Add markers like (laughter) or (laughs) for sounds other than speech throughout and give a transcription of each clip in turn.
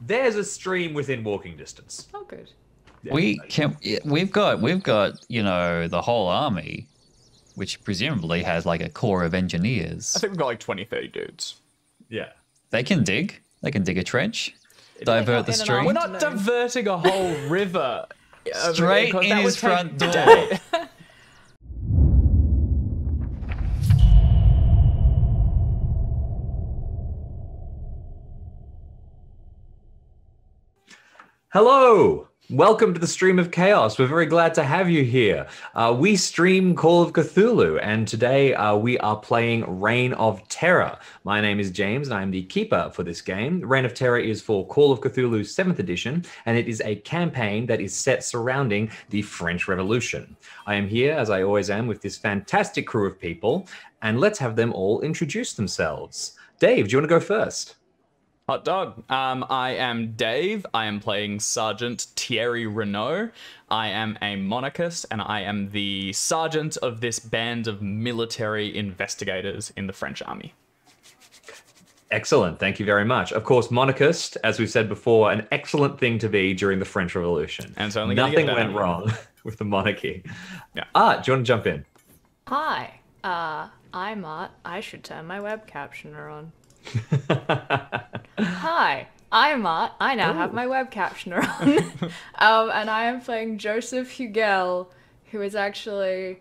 there's a stream within walking distance. Oh, good. We can. We've got. We've got. You know, the whole army, which presumably has like a core of engineers. I think we've got like 20, 30 dudes. Yeah. They can dig. They can dig a trench, divert the stream. We're not diverting a whole river. Straight because in that would his take front door. (laughs) Hello! Welcome to the Stream of Chaos. We're very glad to have you here. Uh, we stream Call of Cthulhu, and today uh, we are playing Reign of Terror. My name is James, and I am the keeper for this game. Reign of Terror is for Call of Cthulhu 7th edition, and it is a campaign that is set surrounding the French Revolution. I am here, as I always am, with this fantastic crew of people, and let's have them all introduce themselves. Dave, do you want to go first? Hot dog. Um, I am Dave. I am playing Sergeant Thierry Renault. I am a monarchist, and I am the sergeant of this band of military investigators in the French army. Excellent. Thank you very much. Of course, monarchist, as we've said before, an excellent thing to be during the French Revolution. And it's only nothing get went wrong (laughs) with the monarchy. Yeah. Ah, do you want to jump in? Hi. Uh, I'm Art. I should turn my web captioner on. (laughs) Hi. I'm Art. I now have my web captioner on. (laughs) um, and I am playing Joseph Hugel, who is actually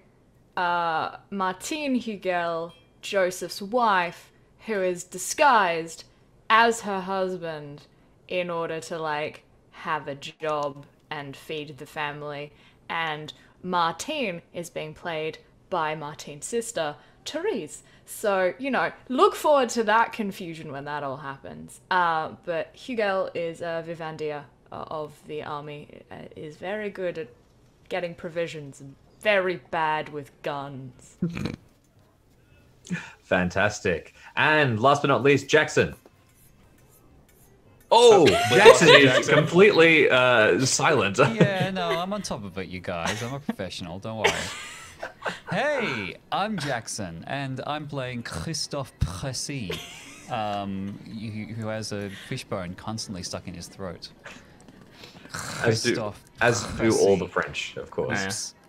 uh, Martine Hugel, Joseph's wife, who is disguised as her husband in order to, like, have a job and feed the family. And Martine is being played by Martine's sister, Therese. So, you know, look forward to that confusion when that all happens. Uh, but Hugel is a Vivandier uh, of the army, uh, is very good at getting provisions and very bad with guns. (laughs) Fantastic. And last but not least, Jackson. Oh, Jackson is completely uh, silent. Yeah, (laughs) no, I'm on top of it, you guys. I'm a professional. Don't worry. Hey, I'm Jackson, and I'm playing Christophe Pressy, um, who has a fishbone constantly stuck in his throat. as do, as do all the French, of course. Yeah.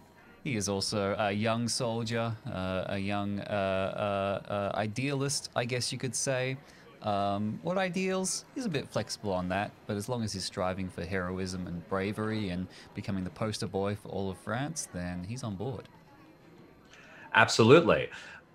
He is also a young soldier, uh, a young uh, uh, uh, idealist, I guess you could say. Um, what ideals? He's a bit flexible on that, but as long as he's striving for heroism and bravery and becoming the poster boy for all of France, then he's on board. Absolutely.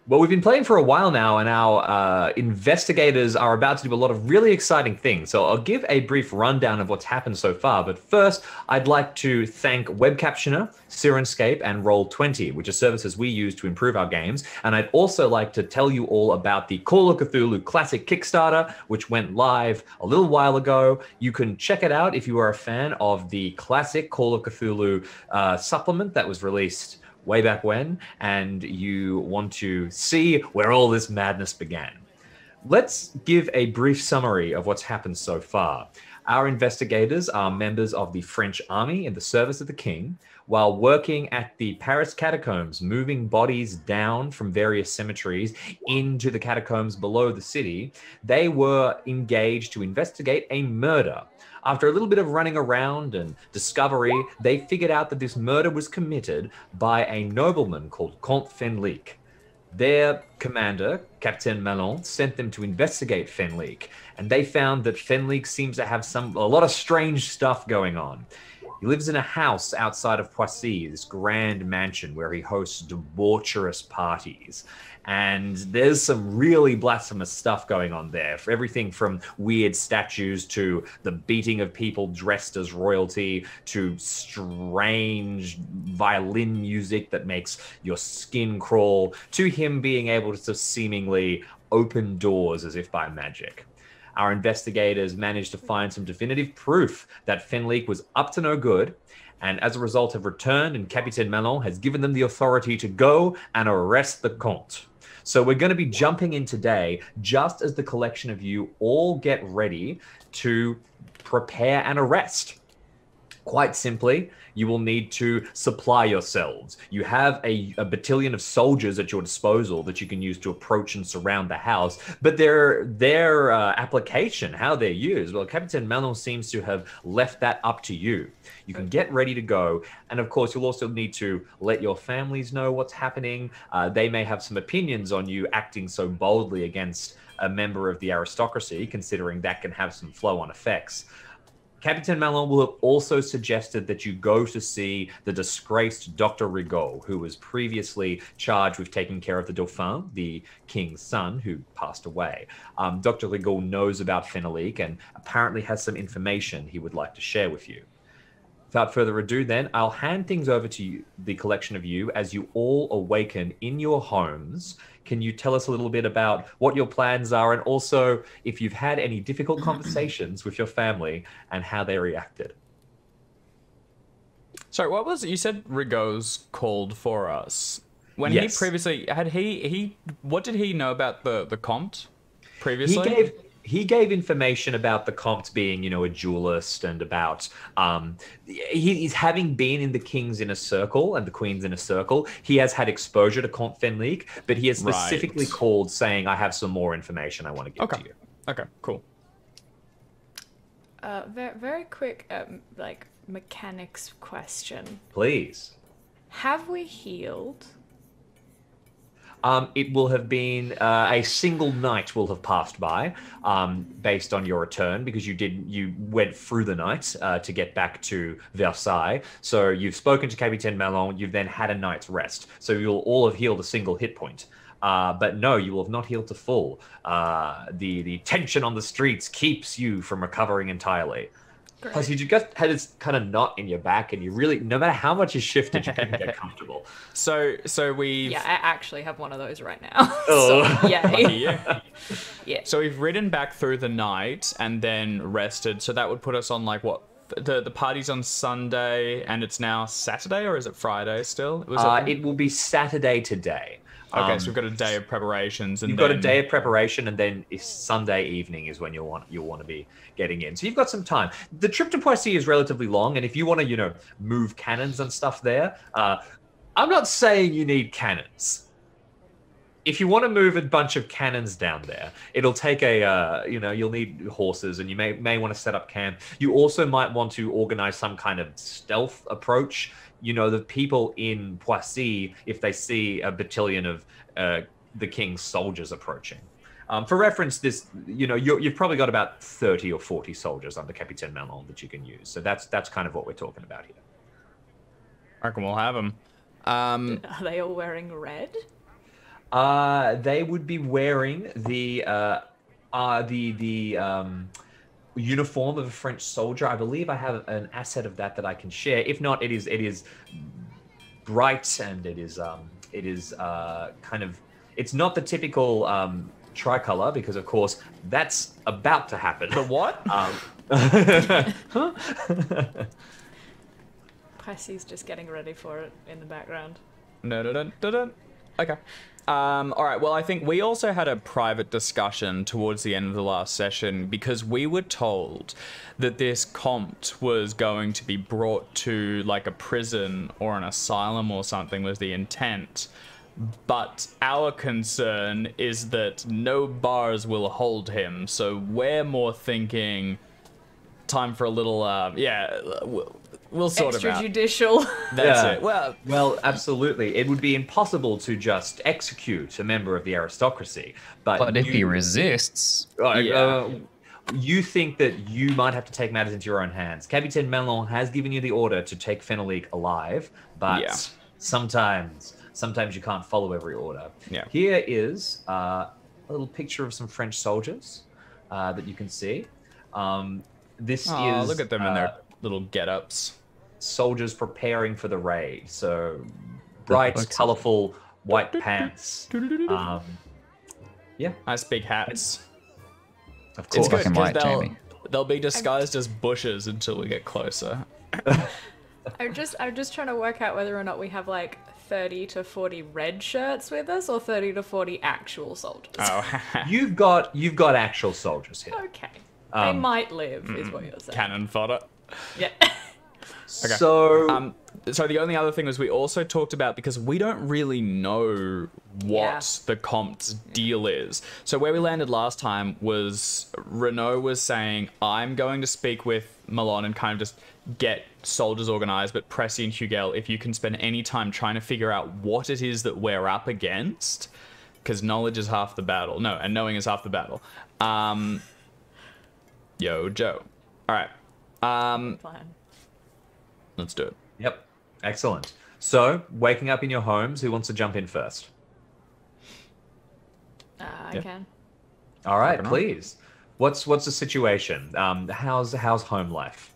Well, we've been playing for a while now, and our uh, investigators are about to do a lot of really exciting things. So I'll give a brief rundown of what's happened so far. But first, I'd like to thank Web Captioner, Syrinscape, and Roll20, which are services we use to improve our games. And I'd also like to tell you all about the Call of Cthulhu Classic Kickstarter, which went live a little while ago. You can check it out if you are a fan of the classic Call of Cthulhu uh, supplement that was released way back when, and you want to see where all this madness began. Let's give a brief summary of what's happened so far. Our investigators are members of the French army in the service of the king. While working at the Paris catacombs, moving bodies down from various cemeteries into the catacombs below the city, they were engaged to investigate a murder. After a little bit of running around and discovery, they figured out that this murder was committed by a nobleman called Comte Fenlique. Their commander, Captain Malon, sent them to investigate Fenlique, and they found that Fenlique seems to have some a lot of strange stuff going on. He lives in a house outside of Poissy, this grand mansion where he hosts debaucherous parties. And there's some really blasphemous stuff going on there. For everything from weird statues to the beating of people dressed as royalty to strange violin music that makes your skin crawl to him being able to seemingly open doors as if by magic. Our investigators managed to find some definitive proof that Fenlique was up to no good, and as a result have returned, and Capitaine Malon has given them the authority to go and arrest the Comte. So we're going to be jumping in today, just as the collection of you all get ready to prepare an arrest. Quite simply, you will need to supply yourselves. You have a, a, battalion of soldiers at your disposal that you can use to approach and surround the house, but their their uh, application, how they're used, well, Captain Melon seems to have left that up to you. You can get ready to go, and of course, you'll also need to let your families know what's happening. Uh, they may have some opinions on you acting so boldly against a member of the aristocracy, considering that can have some flow on effects. Captain Malon will have also suggested that you go to see the disgraced Dr. Rigaud, who was previously charged with taking care of the Dauphin, the king's son, who passed away. Um, Dr. Rigaud knows about Fenalik and apparently has some information he would like to share with you. Without further ado, then, I'll hand things over to you, the collection of you, as you all awaken in your homes can you tell us a little bit about what your plans are and also if you've had any difficult (clears throat) conversations with your family and how they reacted? Sorry, what was it? You said Rigaud's called for us. When yes. he previously had he he what did he know about the the Comte previously? He gave he gave information about the Comte being, you know, a duelist and about um, he, he's having been in the King's inner circle and the Queen's inner circle. He has had exposure to Comte Fenlik, but he has specifically right. called saying, "I have some more information I want to give okay. to you." Okay, cool. Uh, very, very quick, um, like mechanics question. Please. Have we healed? Um, it will have been uh, a single night will have passed by um, based on your return because you did you went through the night uh, to get back to Versailles. So you've spoken to Capitaine Malon. You've then had a night's rest. So you'll all have healed a single hit point. Uh, but no, you will have not healed to full. Uh, the the tension on the streets keeps you from recovering entirely. Great. Plus, you just had this kind of knot in your back, and you really, no matter how much you shifted, you couldn't get (laughs) comfortable. So, so we. Yeah, I actually have one of those right now. (laughs) Oh, so, (laughs) yeah. yeah. So we've ridden back through the night and then rested. So that would put us on like what the the party's on Sunday and it's now Saturday or is it Friday still? It, uh, it will be Saturday today. Okay, um, so we've got a day of preparations, and you've then... got a day of preparation, and then Sunday evening is when you'll want you'll want to be getting in. So you've got some time. The trip to Poissy is relatively long, and if you want to, you know, move cannons and stuff there, uh, I'm not saying you need cannons. If you want to move a bunch of cannons down there, it'll take a, uh, you know, you'll need horses, and you may may want to set up camp. You also might want to organize some kind of stealth approach you know, the people in Poissy, if they see a battalion of uh, the king's soldiers approaching. Um, for reference, this you know you have probably got about thirty or forty soldiers under Capitaine Melon that you can use. So that's that's kind of what we're talking about here. I reckon we'll have them. Um, (laughs) Are they all wearing red? Uh, they would be wearing the uh, uh the the um, uniform of a French soldier. I believe I have an asset of that that I can share. If not, it is it is bright and it is um, it is uh, kind of it's not the typical um, tricolor because of course that's about to happen. The what? (laughs) um, Pressy's just getting ready for it in the background. No, no, no, no, no. Okay. Um, all right. Well, I think we also had a private discussion towards the end of the last session because we were told that this Comte was going to be brought to like a prison or an asylum or something was the intent. But our concern is that no bars will hold him. So we're more thinking time for a little, uh, yeah, we'll sort of Extrajudicial. That's yeah. it. Well, well, absolutely. It would be impossible to just execute a member of the aristocracy. But, but if he resists, uh, yeah. uh, you think that you might have to take matters into your own hands. Capitaine Melon has given you the order to take Fenalik alive, but yeah. sometimes, sometimes you can't follow every order. Yeah. Here is uh, a little picture of some French soldiers uh, that you can see. Um, this oh, is look at them in their uh, little get-ups soldiers preparing for the raid. So bright, colorful white pants. Um, yeah, nice big hats. Of course, it's good white, they'll, Jamie. they'll be disguised as bushes until we get closer. (laughs) I'm just I'm just trying to work out whether or not we have like 30 to 40 red shirts with us or 30 to 40 actual soldiers. Oh. (laughs) (laughs) you've got you've got actual soldiers here. Okay. Um, they might live, is what mm, you're saying. Cannon fodder. Yeah. So Um, so the only other thing was we also talked about because we don't really know what Yeah. the Comte's deal is. So where we landed last time was Renault was saying, "I'm going to speak with Malon and kind of just get soldiers organized, but Pressy and Hugel, if you can spend any time trying to figure out what it is that we're up against." Because knowledge is half the battle. No, and knowing is half the battle. Um, yo, Joe. All right. Um, Plan. Let's do it. Yep. Excellent. So, waking up in your homes, who wants to jump in first? Uh, I Yeah. can. All right, Cracking on. please. What's what's the situation? Um, how's how's home life?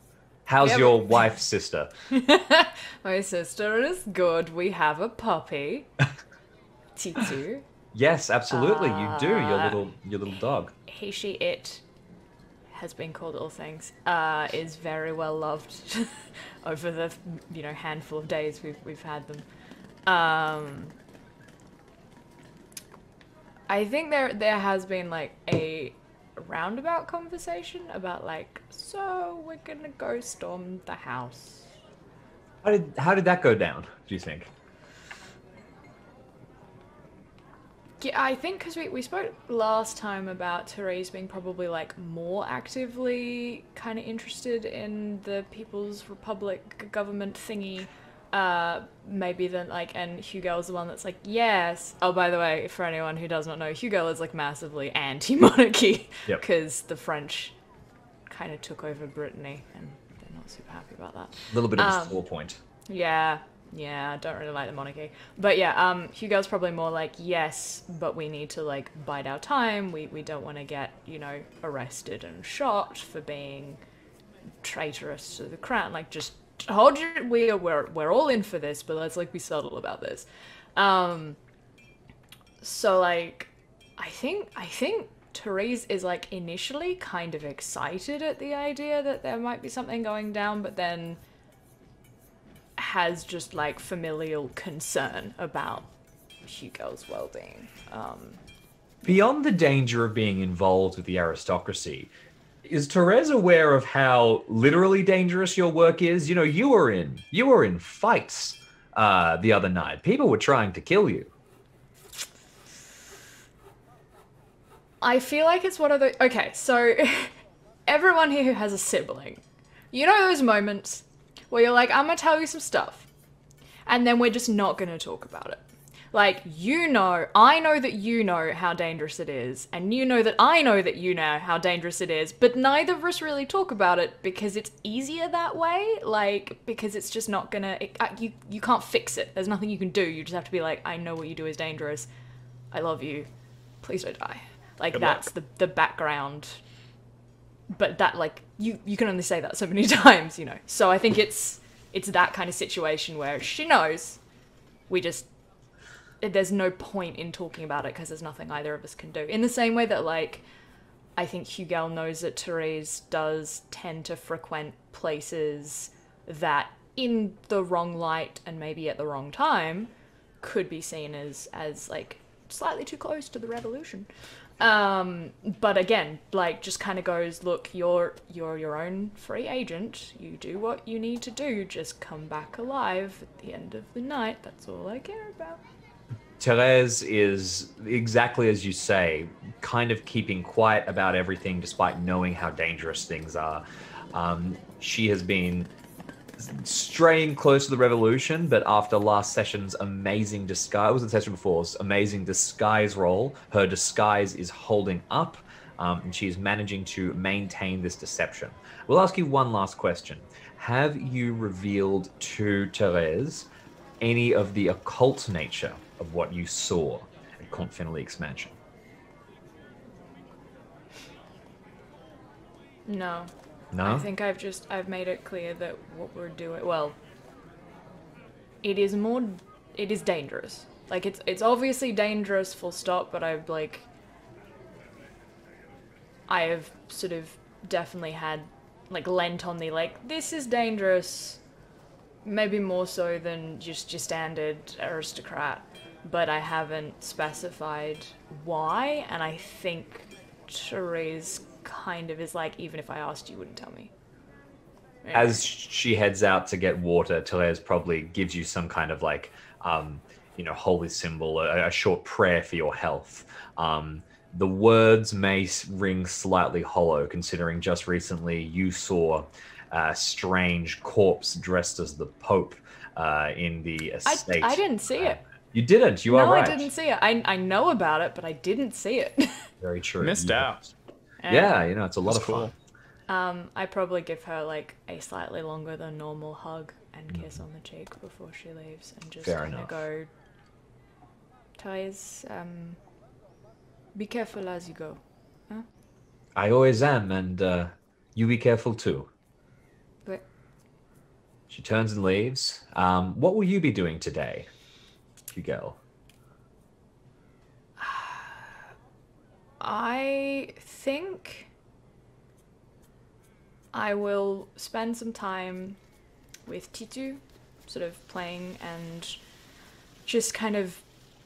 How's Yeah, your but- wife's sister? (laughs) My sister is good. We have a puppy. (laughs) Titu. Yes, absolutely, you do. Your Uh, little your little dog. He, she, it has been called all things. Uh, is very well loved (laughs) over the you know handful of days we've we've had them. Um, I think there there has been like a roundabout conversation about like so we're gonna go storm the house. How did how did that go down? Do you think? Yeah, I think because we, we spoke last time about Therese being probably like more actively kind of interested in the People's Republic government thingy, uh, maybe than like, and Hugel's the one that's like, yes. Oh, by the way, for anyone who does not know, Hugo is like massively anti monarchy (laughs) Yep. because the French kind of took over Brittany and they're not super happy about that. A little bit of a Um, sore point. Yeah, yeah, I don't really like the monarchy. But yeah, um, Hugo's probably more like, yes, but we need to like bide our time. We we don't want to get you know arrested and shot for being traitorous to the crown. Like, just hold your we are we're we're all in for this, but let's like be subtle about this. Um, so like, I think I think. Therese is like initially kind of excited at the idea that there might be something going down, but then has just like familial concern about Hugo's well-being. Um, Beyond the danger of being involved with the aristocracy, is Therese aware of how literally dangerous your work is? You know, you were in you were in fights uh, the other night. People were trying to kill you. I feel like it's one of the okay. So (laughs) everyone here who has a sibling, you know those moments where you're like, I'm gonna tell you some stuff, and then we're just not gonna talk about it. Like you know, I know that you know how dangerous it is, and you know that I know that you know how dangerous it is, but neither of us really talk about it because it's easier that way. Like because it's just not gonna. It, uh, you you can't fix it. There's nothing you can do. You just have to be like, I know what you do is dangerous. I love you. Please don't die. Like Good luck. that's the the background. But that like you you can only say that so many (laughs) times, you know. So I think it's it's that kind of situation where she knows. We just eh, there's no point in talking about it because there's nothing either of us can do. In the same way that like I think Hugel knows that Therese does tend to frequent places that in the wrong light and maybe at the wrong time could be seen as as like slightly too close to the revolution. Um, but again, like just kind of goes, look, you're you're your own free agent. You do what you need to do. Just come back alive at the end of the night. That's all I care about. Therese is exactly as you say, kind of keeping quiet about everything despite knowing how dangerous things are. Um, she has been straying close to the revolution, but after last session's amazing disguise, was the session before's amazing disguise roll, her disguise is holding up, um, and she is managing to maintain this deception. We'll ask you one last question: Have you revealed to Therese any of the occult nature of what you saw at Comte Fenelique's mansion? No, No. I think I've just I've made it clear that what we're doing. Well, it is more. It is dangerous. Like it's it's obviously dangerous. Full stop. But I've like. I have sort of definitely had like lent on the like this is dangerous. Maybe more so than just your standard aristocrat, but I haven't specified why, and I think Therese kind of is like, even if I asked, you wouldn't tell me. as she heads out to get water, Therese probably gives you some kind of like, um, you know, holy symbol, a, a short prayer for your health. Um, the words may ring slightly hollow, considering just recently you saw a strange corpse dressed as the Pope uh, in the I, estate. I didn't see it. You didn't. You no, are right. I didn't see it. I, I know about it, but I didn't see it. (laughs) Very true. Missed You- out. Yeah, you know, it's a lot of fun. Um, I probably give her like a slightly longer than normal hug and kiss on the cheek before she leaves, and just kind of go. Ties, um, be careful as you go. I always am, and uh, you be careful too. But She turns and leaves. Um, what will you be doing today, you Hugo? I think I will spend some time with Titu, sort of playing and just kind of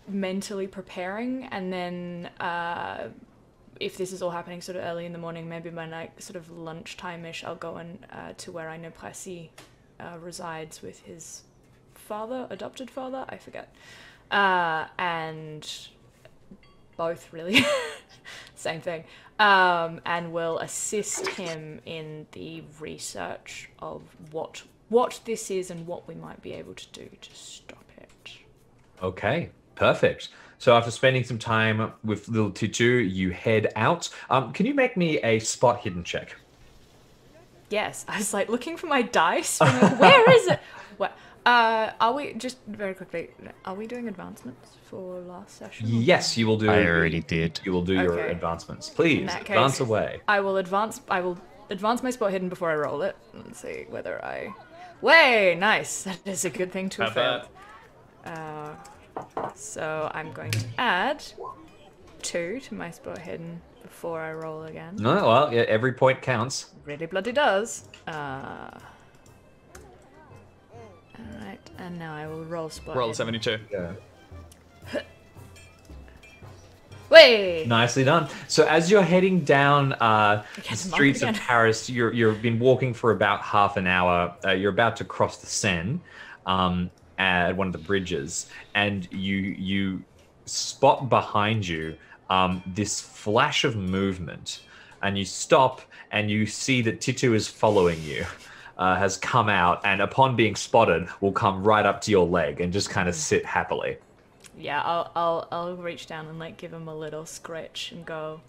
mentally preparing, and then uh, if this is all happening sort of early in the morning, maybe by like sort of lunchtime ish, I'll go and uh, to where I know Pressy uh, resides with his father, adopted father, I forget, uh, and both really (laughs) same thing um, and will assist him in the research of what what this is and what we might be able to do to stop it Okay, perfect. So after spending some time with little Tutu, you head out. Um, can you make me a spot hidden check? yes i was like looking for my dice like, (laughs) where is it uh are we just very quickly are we doing advancements for last session Yes, you will do. I already did. You will do your advancements. Please In that advance away. I will advance. I will advance my spot hidden before I roll it and see whether I. Way nice. (laughs) That is a good thing to have Have failed. Uh, so I'm going to add two to my spot hidden before I roll again. No, well, yeah, every point counts. Really bloody does. Uh. All right, and now I will roll spot. Roll a hidden. 72. Yeah. Way. Nicely done. So as you're heading down uh, the streets of. (laughs) Paris, you're you've been walking for about half an hour. Uh, you're about to cross the Seine um, at one of the bridges, and you you spot behind you um, this flash of movement, and you stop and you see that Titu is following you. (laughs) Uh, has come out and upon being spotted will come right up to your leg and just kind of sit happily Yeah, I'll I'll I'll reach down and like give him a little scratch and go.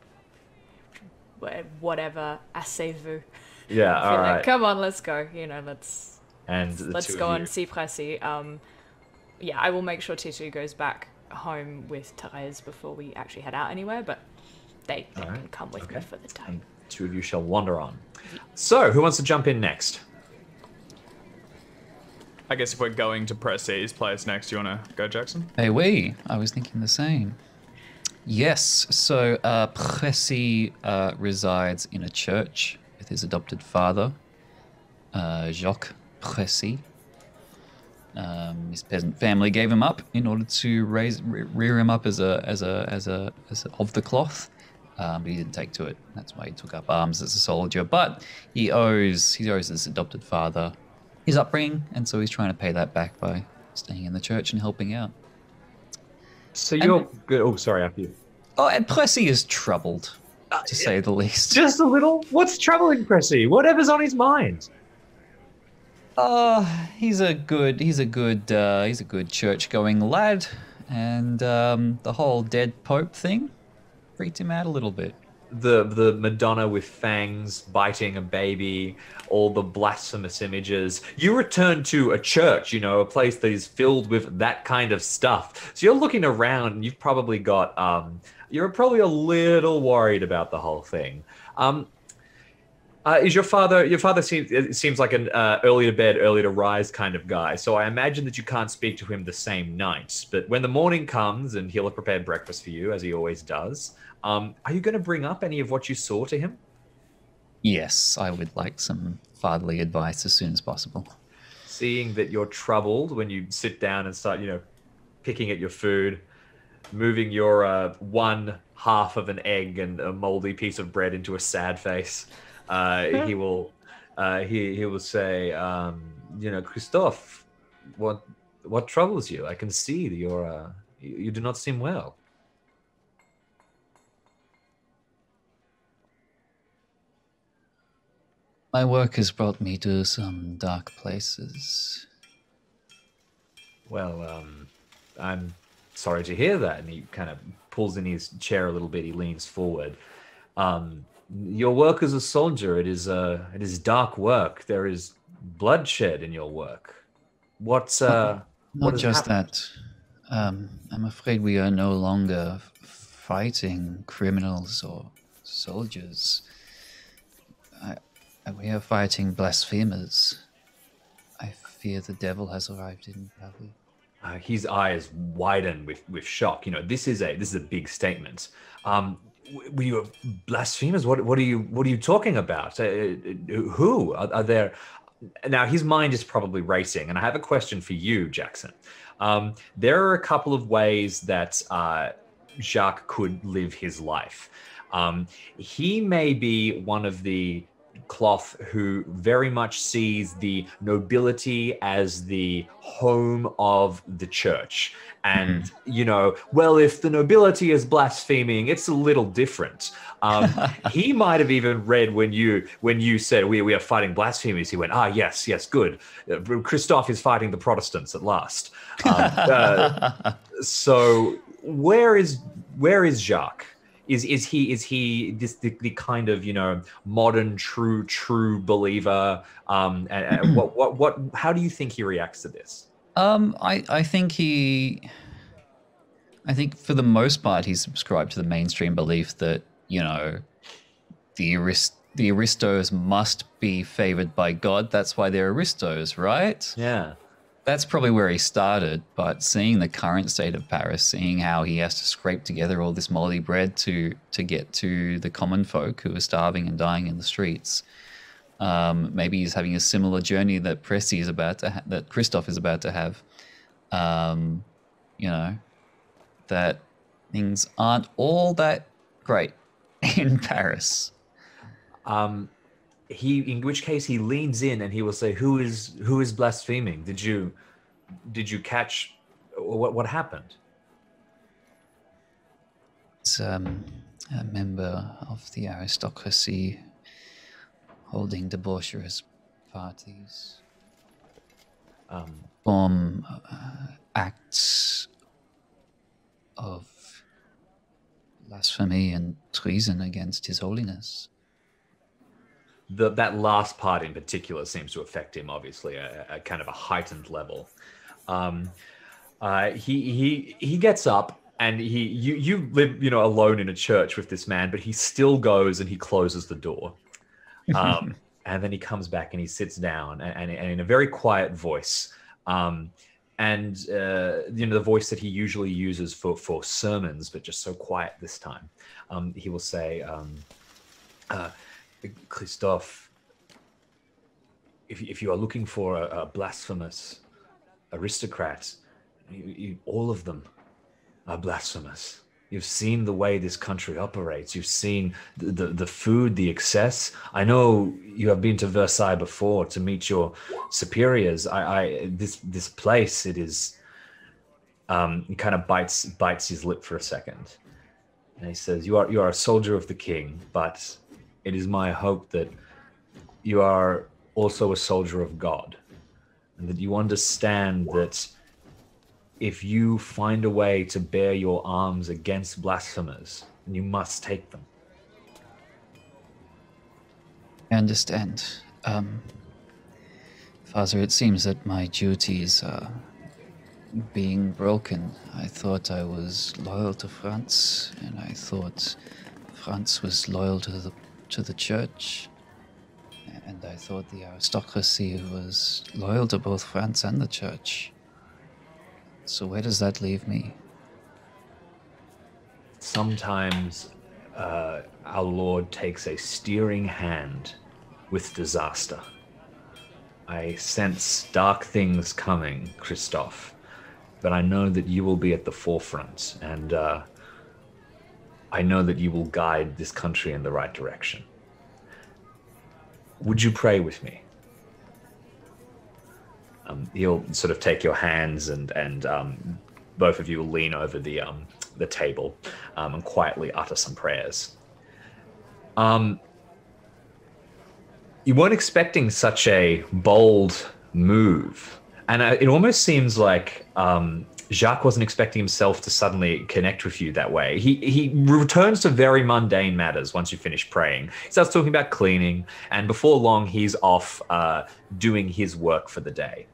Whatever, asseyez-vous. yeah (laughs) all Feel like, Come on, let's go. You know, let's and let's go you- see Pressy. Um, yeah, I will make sure Titu goes back home with Therese before we actually head out anywhere. But they, they Alright, can come with me for the time. and two of you shall wander on. So, who wants to jump in next? I guess if we're going to press Pressy's place next, you want to go, Jackson? Hey, we. I was thinking the same. Yes, so uh, Pressy uh, resides in a church with his adopted father, uh, Jacques Pressy. Um, his peasant family gave him up in order to raise, re- rear him up as a, as a, as a, as a of the cloth. Um, but he didn't take to it. That's why he took up arms as a soldier. But he owes, he owes his adopted father his upbringing, and so he's trying to pay that back by staying in the church and helping out. So you're good. Oh, sorry, after you. Oh, and Pressy is troubled, to say the least. (laughs) Just a little. What's troubling Pressy? Whatever's on his mind. Uh, he's a good, he's a good, uh, he's a good church-going lad, and um, the whole dead pope thing freaked him out a little bit. The the Madonna with fangs biting a baby, all the blasphemous images. You return to a church, you know, a place that is filled with that kind of stuff. So you're looking around, and you've probably got um, you're probably a little worried about the whole thing. Um, Uh, is your father? Your father seems seems like an uh, early to bed, early to rise kind of guy. So I imagine that you can't speak to him the same night. But when the morning comes and he'll have prepared breakfast for you, as he always does, um, are you going to bring up any of what you saw to him? Yes, I would like some fatherly advice as soon as possible. Seeing that you're troubled when you sit down and start, you know, picking at your food, moving your uh, one half of an egg and a moldy piece of bread into a sad face, uh, he (laughs) will uh, he he will say, um, you know, Christophe, what what troubles you? I can see that you're uh, you, you do not seem well. My work has brought me to some dark places. Well, um, I'm sorry to hear that. And he kind of pulls in his chair a little bit. He leans forward. Um, your work as a soldier, it is uh, it is dark work. There is bloodshed in your work. What's uh, Not what just happened? that. Um, I'm afraid we are no longer fighting criminals or soldiers. I, We are fighting blasphemers. I fear the devil has arrived in Valley. Uh, his eyes widen with, with shock. You know, this is a this is a big statement. Um, were you blasphemers? What what are you what are you talking about? Uh, uh, who are, are there? Now his mind is probably racing, and I have a question for you, Jackson. Um, there are a couple of ways that uh, Jacques could live his life. Um, he may be one of the cloth who very much sees the nobility as the home of the church. And you know well if the nobility is blaspheming it's a little different. Um, (laughs) he might have even read when you when you said we, we are fighting blasphemies he went ah yes yes good. Christoph is fighting the protestants at last. Um, uh, (laughs) so where is where is jacques is is he is he this the, the kind of you know modern true true believer um and, and (clears throat) what what what how do you think he reacts to this Um, I, I think he, I think for the most part, he's subscribed to the mainstream belief that you know, the arist the aristos must be favored by God. That's why they're aristos, right? yeah That's probably where he started. But seeing the current state of Paris, seeing how he has to scrape together all this moldy bread to to get to the common folk who are starving and dying in the streets, um, maybe he's having a similar journey that Pressy is about to ha- that Christoph is about to have. Um, you know, that things aren't all that great (laughs) in Paris. um he in which case he leans in and he will say who is who is blaspheming did you did you catch what what happened It's um, a member of the aristocracy holding debaucherous parties. um Form uh, acts of blasphemy and treason against His Holiness. The that last part in particular seems to affect him obviously a, a kind of a heightened level. Um uh he he he gets up and he you you live you know alone in a church with this man but he still goes and he closes the door. Um (laughs) and then he comes back and he sits down and, and, and in a very quiet voice. Um and uh, you know the voice that he usually uses for for sermons but just so quiet this time. Um he will say um uh, Christophe, if, if you are looking for a, a blasphemous aristocrat, you, you, all of them are blasphemous. You've seen the way this country operates. You've seen the, the, the food, the excess. I know you have been to Versailles before to meet your superiors. I, I this this place it is. Um, he kind of bites bites his lip for a second, and he says, "You are you are a soldier of the king, but it is my hope that you are also a soldier of God, and that you understand that if you find a way to bear your arms against blasphemers, then you must take them. I understand. Um, Father, it seems that my duties are being broken. I thought I was loyal to France, and I thought France was loyal to the to the church, and I thought the aristocracy was loyal to both France and the church. So where does that leave me? Sometimes uh, our Lord takes a steering hand with disaster. I sense dark things coming, Christophe, but I know that you will be at the forefront, and uh, I know that you will guide this country in the right direction. would you pray with me? Um, he'll sort of take your hands and and um, both of you will lean over the um, the table um, and quietly utter some prayers. Um, you weren't expecting such a bold move, and uh, it almost seems like um, Jacques wasn't expecting himself to suddenly connect with you that way. He he returns to very mundane matters once you finish praying. He starts talking about cleaning, and before long, he's off uh, doing his work for the day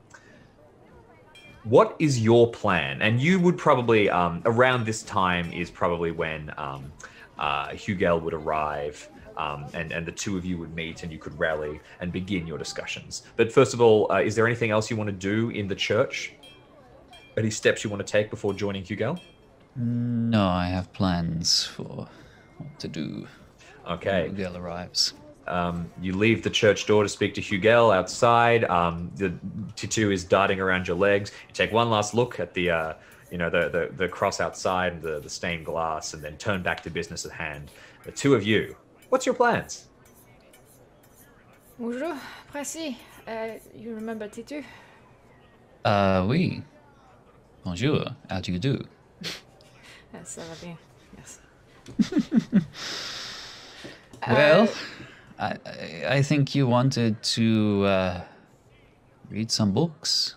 what is your plan? And you would probably um, around this time is probably when um, uh, Hugel would arrive. Um, and, and the two of you would meet and you could rally and begin your discussions. But first of all, uh, is there anything else you want to do in the church? Any steps you want to take before joining Hugel? No, I have plans for what to do. Okay. when Hugel arrives. Um, you leave the church door to speak to Hugel outside. Um, the tattoo is darting around your legs. You take one last look at the, uh, you know, the, the, the cross outside and the, the stained glass, and then turn back to business at hand. The two of you. What's your plans? Bonjour, Pressy. Uh, you remember Titu? Uh, oui. Bonjour. How do you do? (laughs) Yes, va bien. Yes. (laughs) Well, I, I- I think you wanted to uh, read some books.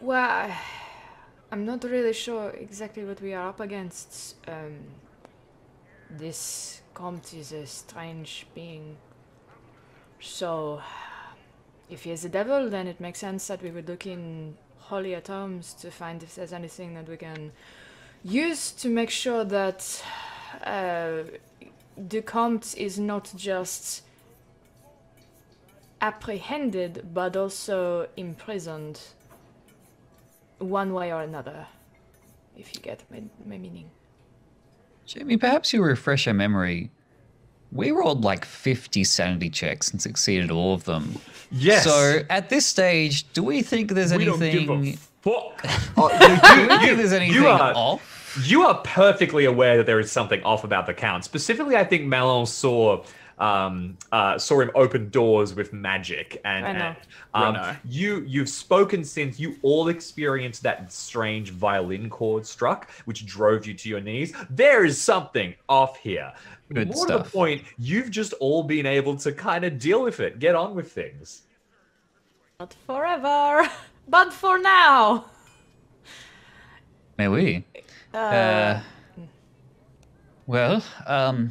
Well, I'm not really sure exactly what we are up against. Um, this Comte is a strange being. So, if he is a devil, then it makes sense that we would look in holy atoms to find if there's anything that we can use to make sure that uh, the Comte is not just apprehended but also imprisoned one way or another, if you get my, my meaning. Jamie, perhaps you refresh our memory. We rolled like 50 sanity checks and succeeded all of them. Yes. So at this stage, do we think there's We don't give a anything? fuck. (laughs) Oh, do we think there's anything you are, off? You are perfectly aware that there is something off about the count. Specifically, I think Malon saw um, uh, saw him open doors with magic, and, I know. and, um, Renault. you you've spoken since you all experienced that strange violin chord struck, which drove you to your knees. There is something off here. Good More to stuff. the point, you've just all been able to kind of deal with it, get on with things. Not forever, (laughs) but for now. May we? Uh, well, um,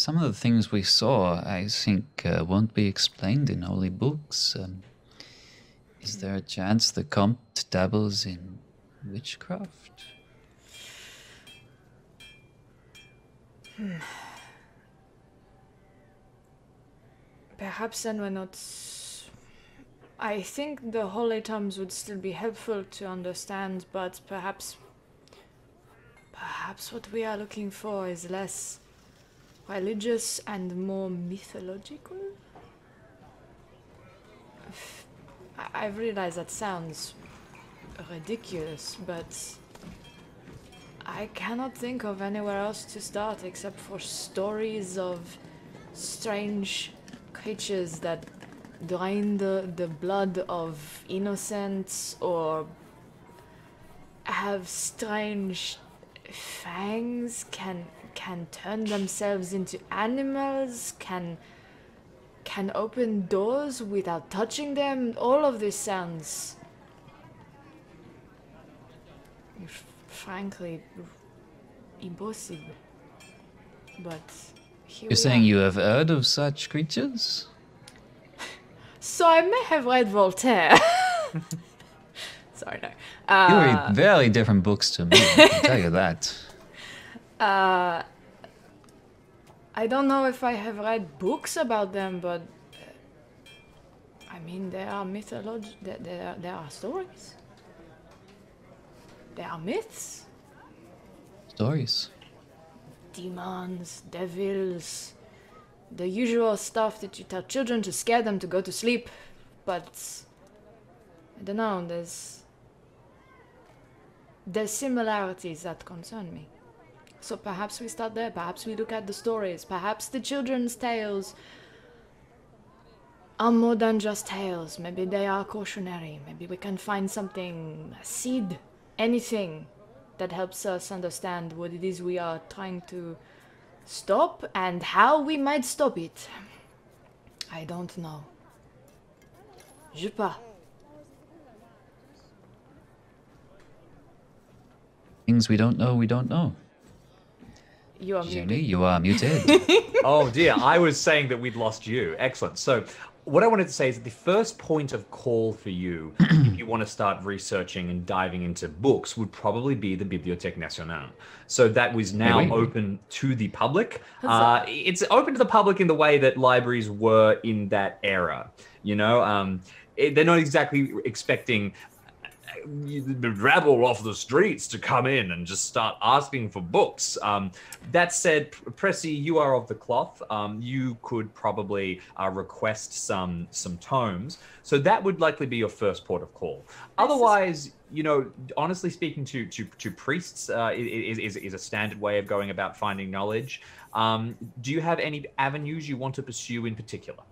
some of the things we saw, I think, uh, won't be explained in holy books. Um, is there a chance the Comte dabbles in witchcraft? (sighs) Perhaps then we're not. I think the holy tomes would still be helpful to understand, but perhaps. Perhaps what we are looking for is less religious and more mythological? I realize that sounds ridiculous, but I cannot think of anywhere else to start except for stories of strange creatures that drain the, the blood of innocents or have strange fangs can can turn themselves into animals can can open doors without touching them all of this sounds frankly impossible but You're saying are. you have heard of such creatures? (laughs) So I may have read Voltaire. (laughs) Sorry, no. Uh, You read very different books to me, I can tell you (laughs) that. Uh, I don't know if I have read books about them, but uh, I mean, there are mythology. There, there, there are stories. There are myths, Stories. demons, devils, the usual stuff that you tell children to scare them to go to sleep. But I don't know. There's there's similarities that concern me. So perhaps we start there. Perhaps we look at the stories. Perhaps the children's tales are more than just tales. Maybe they are cautionary. Maybe we can find something, a seed, anything that helps us understand what it is we are trying to stop and how we might stop it. I don't know. Je pas. Things we don't know, we don't know. You are Jenny, muted. you are muted. (laughs) Oh dear, I was saying that we'd lost you. Excellent. So, what I wanted to say is that the first point of call for you, if you want to start researching and diving into books, would probably be the Bibliothèque Nationale. So that was now oui. open to the public. Uh, it's open to the public in the way that libraries were in that era. You know, um, it- they're not exactly expecting the rabble off the streets to come in and just start asking for books. Um, that said, Pressy, you are of the cloth. Um, you could probably uh, request some some tomes. So that would likely be your first port of call. Otherwise, you know, honestly speaking, to to, to priests uh, is, is is a standard way of going about finding knowledge. Um, do you have any avenues you want to pursue in particular?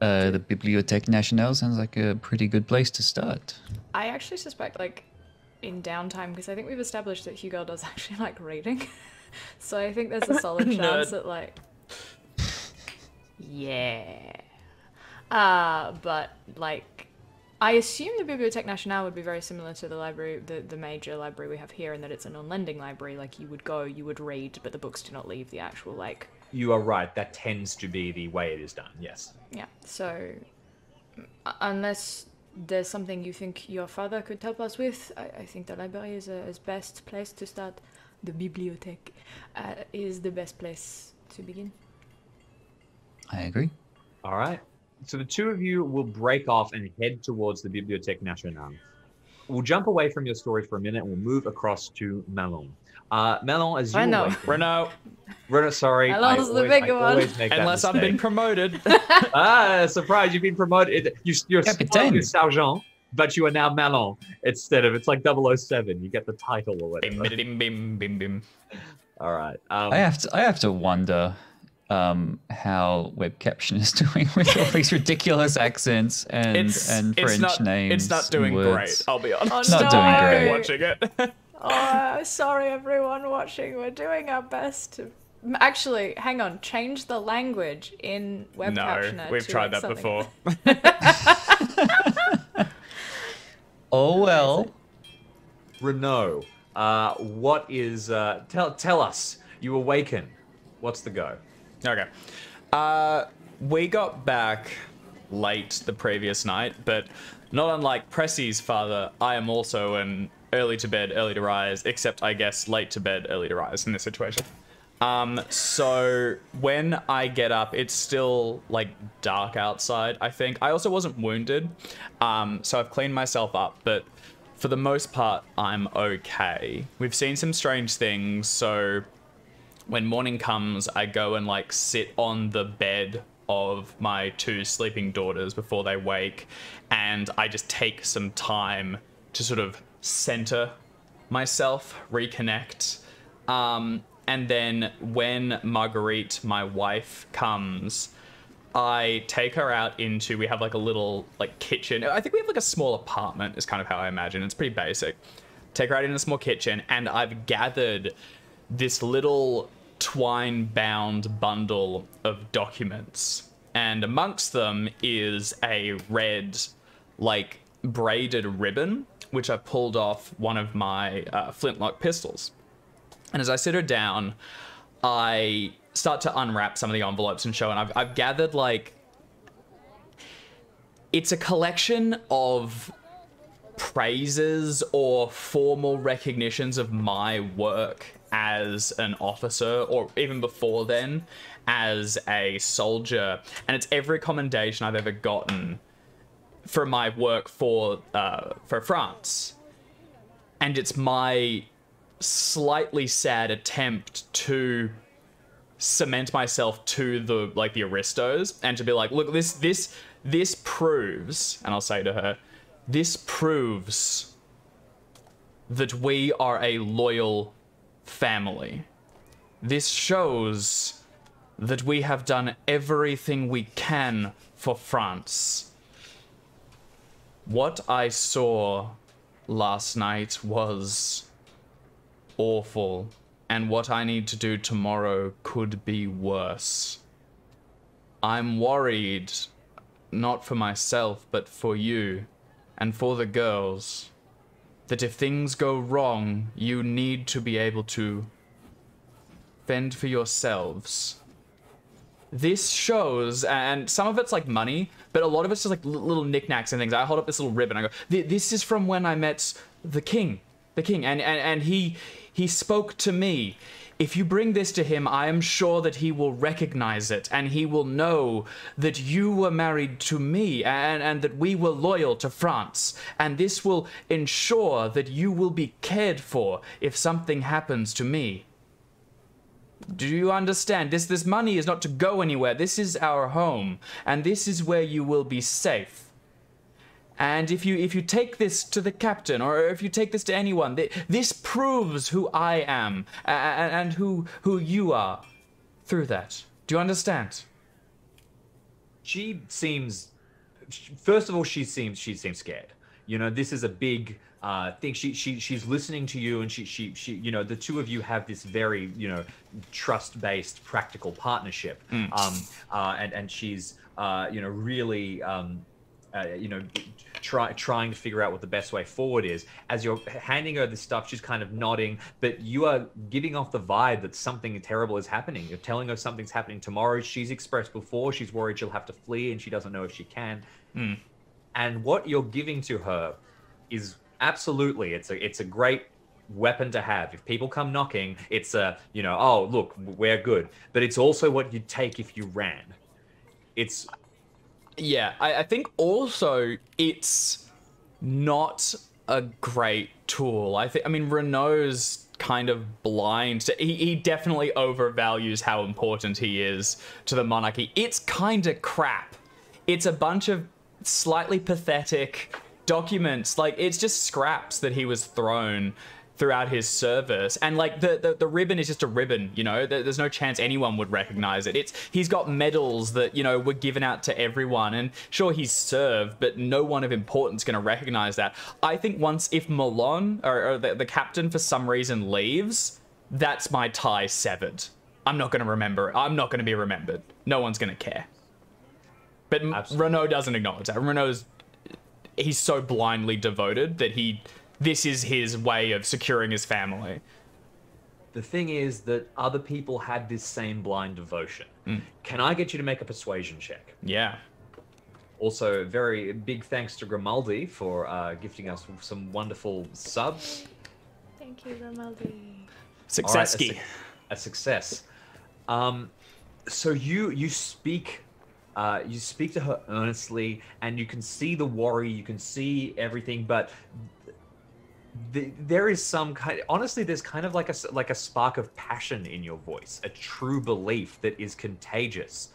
Uh, the Bibliothèque Nationale sounds like a pretty good place to start. I actually suspect, like, in downtime, because I think we've established that Hugo does (laughs) actually like reading. (laughs) so I think there's a solid (laughs) chance that, like, yeah. Uh, but like, I assume the Bibliothèque Nationale would be very similar to the library, the, the major library we have here, in that it's a non-lending library. Like, you would go, you would read, but the books do not leave the actual like. You are right. That tends to be the way it is done. Yes. Yeah. So, unless there's something you think your father could help us with, I, I think the library is a is best place to start. The bibliothèque uh, is the best place to begin. I agree. All right. So the two of you will break off and head towards the Bibliothèque Nationale. We'll jump away from your story for a minute and we'll move across to Melon. Uh, Melon, as you Renaud. awaken- Renault, sorry. I Melon's the always- bigger one. always make that unless I've been promoted. (laughs) ah, surprise! You've been promoted. You, you're Capitaine. you're Sergeant, but you are now Melon instead of it's like 007. You get the title or bim, whatever. bim, bim, bim, bim. All right. Um, I have to. I have to wonder um, how web caption is (laughs) doing with all these ridiculous accents and It's and French it's not names. it's not doing great. I'll be honest. Oh, not doing no. great. Watching it. (laughs) Oh, sorry everyone watching. We're doing our best to. Actually, hang on. Change the language in web no, captioner. we've to, tried like, that something- before. (laughs) Oh well. Renault, uh, what is? Uh, tell tell us. You awaken. What's the go? Okay. Uh, we got back late the previous night, but not unlike Pressy's father, I am also an early to bed, early to rise, except I guess late to bed, early to rise in this situation. Um, so when I get up, it's still like dark outside, I think. I also wasn't wounded, um, so I've cleaned myself up, but for the most part, I'm okay. We've seen some strange things, so when morning comes, I go and like sit on the bed of my two sleeping daughters before they wake, and I just take some time to sort of center myself, reconnect. Um, and then when Marguerite, my wife, comes, I take her out into we have like a little like kitchen. I think we have like a small apartment is kind of how I imagine. It's pretty basic. Take her out in a small kitchen and I've gathered this little twine bound bundle of documents. And amongst them is a red like braided ribbon which I pulled off one of my uh, flintlock pistols. And as I sit her down, I start to unwrap some of the envelopes and show, and I've, I've gathered like it's a collection of praises or formal recognitions of my work as an officer, or even before then, as a soldier. And it's every commendation I've ever gotten for my work for uh, for France. And it's my slightly sad attempt to cement myself to the like the aristos and to be like look this this this proves and i'll say to her this proves that we are a loyal family this shows that we have done everything we can for France. What I saw last night was awful, and what I need to do tomorrow could be worse. I'm worried, not for myself, but for you and for the girls, that if things go wrong, you need to be able to fend for yourselves. This shows, and some of it's like money, but a lot of it's just like li- little knickknacks and things. I hold up this little ribbon. I go, "This is from when I met the king, the king," and and and he he spoke to me. If you bring this to him, I am sure that he will recognize it, and he will know that you were married to me, and and that we were loyal to France, and this will ensure that you will be cared for if something happens to me. Do you understand? This this money is not to go anywhere. This is our home, and this is where you will be safe. And if you if you take this to the captain, or if you take this to anyone, th- this proves who I am a- a- and who who you are. Through that, do you understand? she seems first of all she seems she seems scared you know this is a big uh thing she she she's listening to you and she she she you know the two of you have this very you know trust based practical partnership um uh and and she's uh you know really um uh, you know, try, trying to figure out what the best way forward is. As you're handing her this stuff, she's kind of nodding, but you are giving off the vibe that something terrible is happening. You're telling her something's happening tomorrow. She's expressed before she's worried she'll have to flee and she doesn't know if she can. And what you're giving to her is absolutely it's a it's a great weapon to have. If people come knocking, it's a you know oh look we're good, but it's also what you'd take if you ran. It's Yeah, I, I think also it's not a great tool. I think I mean Renault's kind of blind. He, he definitely overvalues how important he is to the monarchy. It's kind of crap. It's a bunch of slightly pathetic documents. Like it's just scraps that he was thrown throughout his service. And like the, the the ribbon is just a ribbon you know? There- there's no chance anyone would recognize it. It's he's got medals that you know were given out to everyone. And sure he's served but no one of importance going to recognize that. I think once if malone or, or the, the captain for some reason leaves that's my tie severed. I'm not going to remember it. I'm not going to be remembered. No one's going to care. But Absolutely. renault doesn't acknowledge that. Renault's he's so blindly devoted that he this is his way of securing his family. The thing is that other people had this same blind devotion. Can I get you to make a persuasion check? Yeah. Also, very big thanks to Grimaldi for uh, gifting us some wonderful subs. Thank you, Grimaldi. All right, Success a, key. suc- a success. Um, so you you speak, uh, you speak to her earnestly, and you can see the worry, you can see everything, but th- there is some kind. Honestly, there's kind of like a like a spark of passion in your voice, a true belief that is contagious.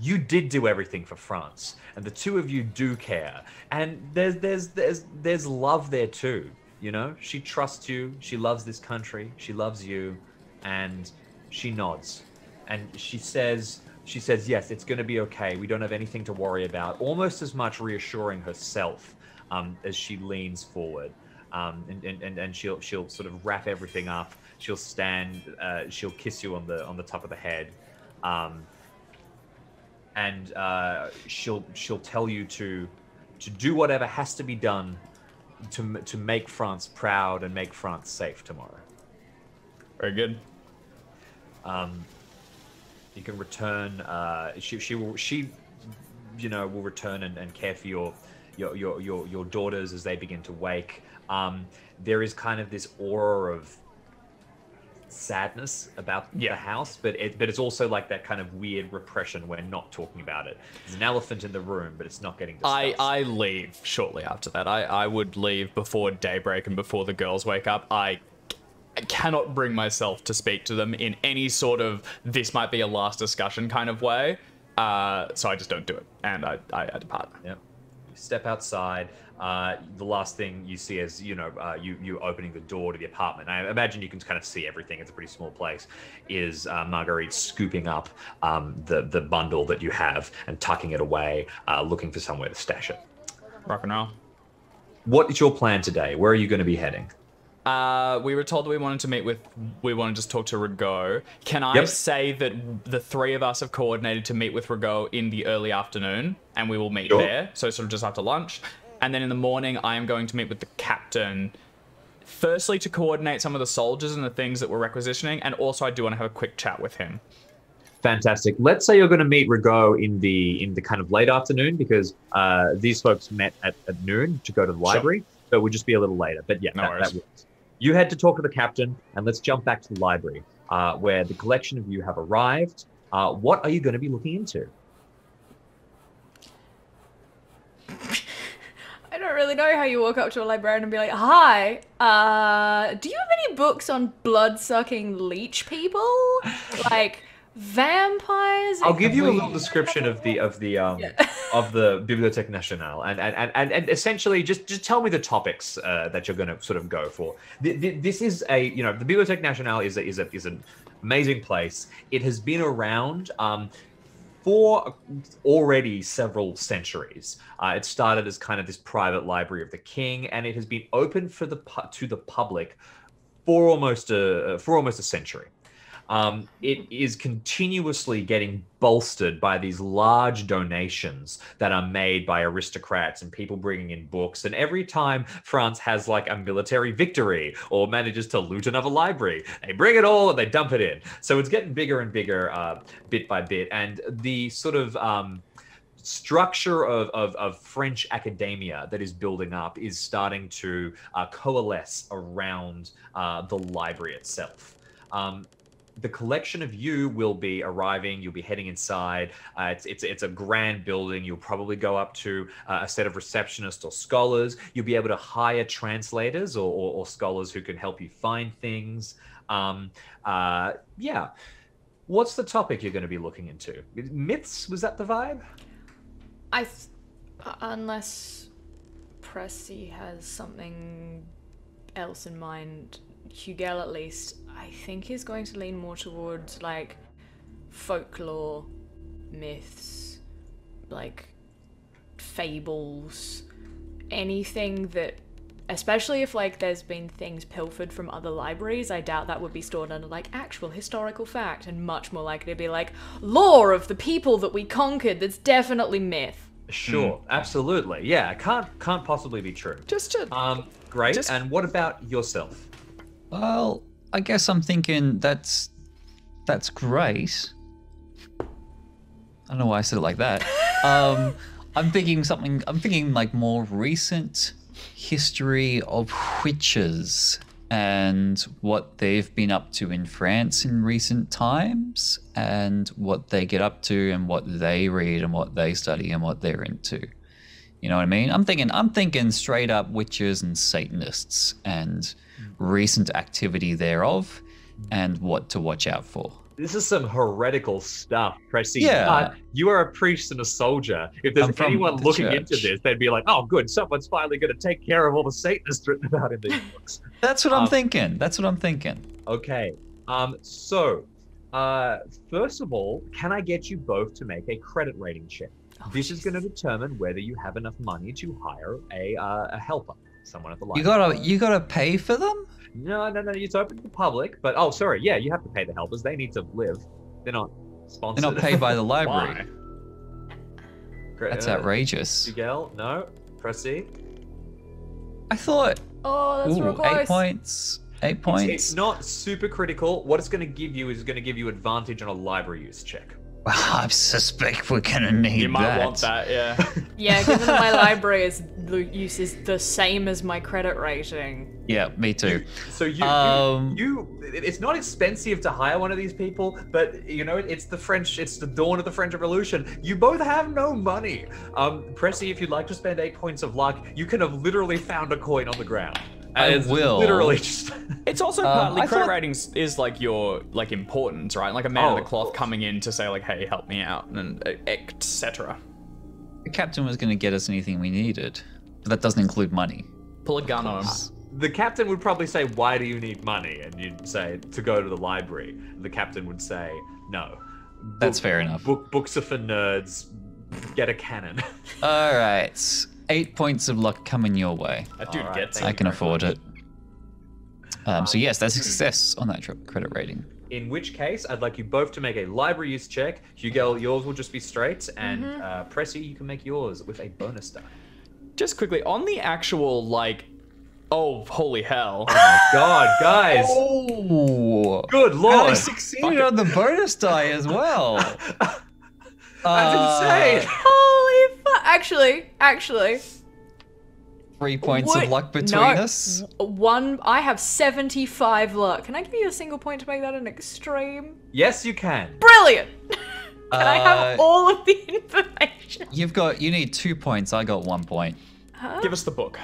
You did do everything for France, and the two of you do care, and there's there's there's there's love there too. You know, she trusts you, she loves this country, she loves you, and she nods, and she says she says yes, it's going to be okay. We don't have anything to worry about. Almost as much reassuring herself um, as she leans forward. Um, and, and, and, and she'll she'll sort of wrap everything up. She'll stand. Uh, she'll kiss you on the on the top of the head, um, and uh, she'll she'll tell you to to do whatever has to be done to to make France proud and make France safe tomorrow. Very good. Um, you can return. Uh, she she will she, you know, will return and, and care for your your, your your your daughters as they begin to wake. Um, there is kind of this aura of sadness about Yeah. the house, but it but it's also like that kind of weird repression. We're not talking about it. There's an elephant in the room, but it's not getting discussed. I, I leave shortly after that. I, I would leave before daybreak and before the girls wake up. I I cannot bring myself to speak to them in any sort of this might be a last discussion kind of way. Uh, so I just don't do it, and I, I, I depart. Yep. You step outside. Uh, the last thing you see is you know uh, you you opening the door to the apartment. I imagine you can kind of see everything. It's a pretty small place. Is uh, Marguerite scooping up um, the the bundle that you have and tucking it away, uh, looking for somewhere to stash it. Rock and roll. What is your plan today? Where are you going to be heading? Uh, we were told that we wanted to meet with, we want to just talk to Rigaud. Can I Yep. say that the three of us have coordinated to meet with Rigaud in the early afternoon, and we will meet Sure. there. So sort of just after lunch, and then in the morning I am going to meet with the captain. Firstly, to coordinate some of the soldiers and the things that we're requisitioning, and also I do want to have a quick chat with him. Fantastic. Let's say you're going to meet Rigaud in the in the kind of late afternoon because uh, these folks met at, at noon to go to the library, so it would just be a little later. But yeah, No that, worries. that works. You head to talk to the captain, and let's jump back to the library uh, where the collection of you have arrived. Uh, what are you going to be looking into? I don't really know how you walk up to a librarian and be like, "Hi, uh, do you have any books on blood-sucking leech people, like vampires?" I'll give you a little description of the of the um, Yeah. (laughs) of the Bibliothèque Nationale, and and, and, and, essentially just just tell me the topics uh, that you're going to sort of go for. Th- th- This is a you know the Bibliothèque Nationale is a, is a is an amazing place. It has been around. Um, for already several centuries. Uh, it started as kind of this private library of the king, and it has been open for the pu- to the public for almost a for almost a century. Um, it is continuously getting bolstered by these large donations that are made by aristocrats and people bringing in books. And every time France has like a military victory or manages to loot another library, they bring it all and they dump it in. So it's getting bigger and bigger uh, bit by bit. And the sort of um, structure of, of, of French academia that is building up is starting to uh, coalesce around uh, the library itself. Um, the collection of you will be arriving. You'll be heading inside. Uh, it's, it's it's a grand building. You'll probably go up to uh, a set of receptionists or scholars. You'll be able to hire translators or, or, or scholars who can help you find things. Um, uh, yeah. What's the topic you're going to be looking into? Myths? Was that the vibe? I, th- uh, unless Pressy has something else in mind, Hugel at least, I think is going to lean more towards like folklore, myths, like fables, anything that. Especially if like there's been things pilfered from other libraries, I doubt that would be stored under like actual historical fact, and much more likely to be like lore of the people that we conquered. That's definitely myth. Sure, absolutely. Yeah, can't can't possibly be true. Just to Um, great. Just- And what about yourself? Well, I guess I'm thinking that's that's great. I don't know why I said it like that. (laughs) Um, I'm thinking something. I'm thinking like more recent history of witches and what they've been up to in France in recent times, and what they get up to, and what they read, and what they study, and what they're into. You know what I mean? I'm thinking I'm thinking straight up witches and Satanists and recent activity thereof and what to watch out for. This is some heretical stuff, Pressy. Yeah. But you are a priest and a soldier. If there's anyone the looking into this, they'd be like, "Oh, good, someone's finally going to take care of all the Satanists written about in these books." That's what I'm Um, thinking. That's what I'm thinking. Okay. Um. So, uh, first of all, can I get you both to make a credit rating check? Oh, this is going to determine whether you have enough money to hire a uh, a helper, someone at the library. You gotta you gotta pay for them? No, no, no. It's open to the public, but oh, sorry. Yeah, you have to pay the helpers. They need to live. They're not sponsored. They're not paid by the (laughs) library. Great, That's uh, outrageous. Miguel, no. Proceed. I thought Oh, that's ooh, real close. eight points. Eight It's, points. it's not super critical. What it's going to give you is going to give you advantage on a library use check. (laughs) Well, I suspect we're gonna need you might that. want that, yeah. (laughs) Yeah, given my library is use is the same as my credit rating. Yeah, me too. So you, Um, you, you, it's not expensive to hire one of these people, but you know, it's the French, it's the dawn of the French Revolution. You both have no money. Um, Pressy, if you'd like to spend eight points of luck, you can have literally found a coin on the ground. I it's will. Literally just. (laughs) It's also Um, partly I credit thought- ratings is like your like importance, right? Like a man Oh, of the cloth course. coming in to say like, "Hey, help me out," and etc. The captain was going to get us anything we needed, but that doesn't include money. Pull a gun on him. The captain would probably say, "Why do you need money?" And you'd say, "To go to the library." The captain would say, "No." That's fair enough. Book, books are for nerds. Get a cannon. (laughs) All right, eight points of luck coming your way. That dude Alright, gets thank I can afford it. Um, so yes, that's a success on that tr- credit rating. In which case, I'd like you both to make a library use check. Hugel, yours will just be straight, and uh, Pressy, you can make yours with a bonus die. Just quickly, on the actual, like, oh, holy hell. God, guys, Oh, good and I lord, succeeded on the bonus die as well. (laughs) that's insane. Holy fuck! Actually, actually, Three points What? of luck between No. us. one. I have seventy-five luck. Can I give you a single point to make that an extreme? Yes, you can. Brilliant. (laughs) Can I have Uh, all of the information? You've got. You need two points. I got one point. Give us the book.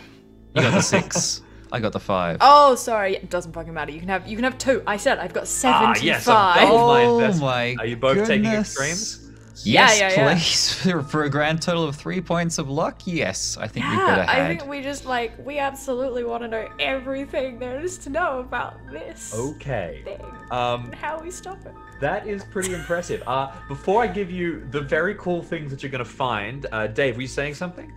You got the (laughs) six. I got the five. Oh, sorry. It doesn't fucking matter. You can have you can have two. I said I've got seventy-five. Ah, yes, I've my Oh my Are you both taking extremes? Yes, yeah, yeah. please. (laughs) For, for a grand total of three points of luck, yes. I think we could Yeah, have I think we just like we absolutely want to know everything there is to know about this Okay. thing Um, and how we stop it. That is pretty impressive. Uh, before I give you the very cool things that you're going to find, uh, Dave, were you saying something?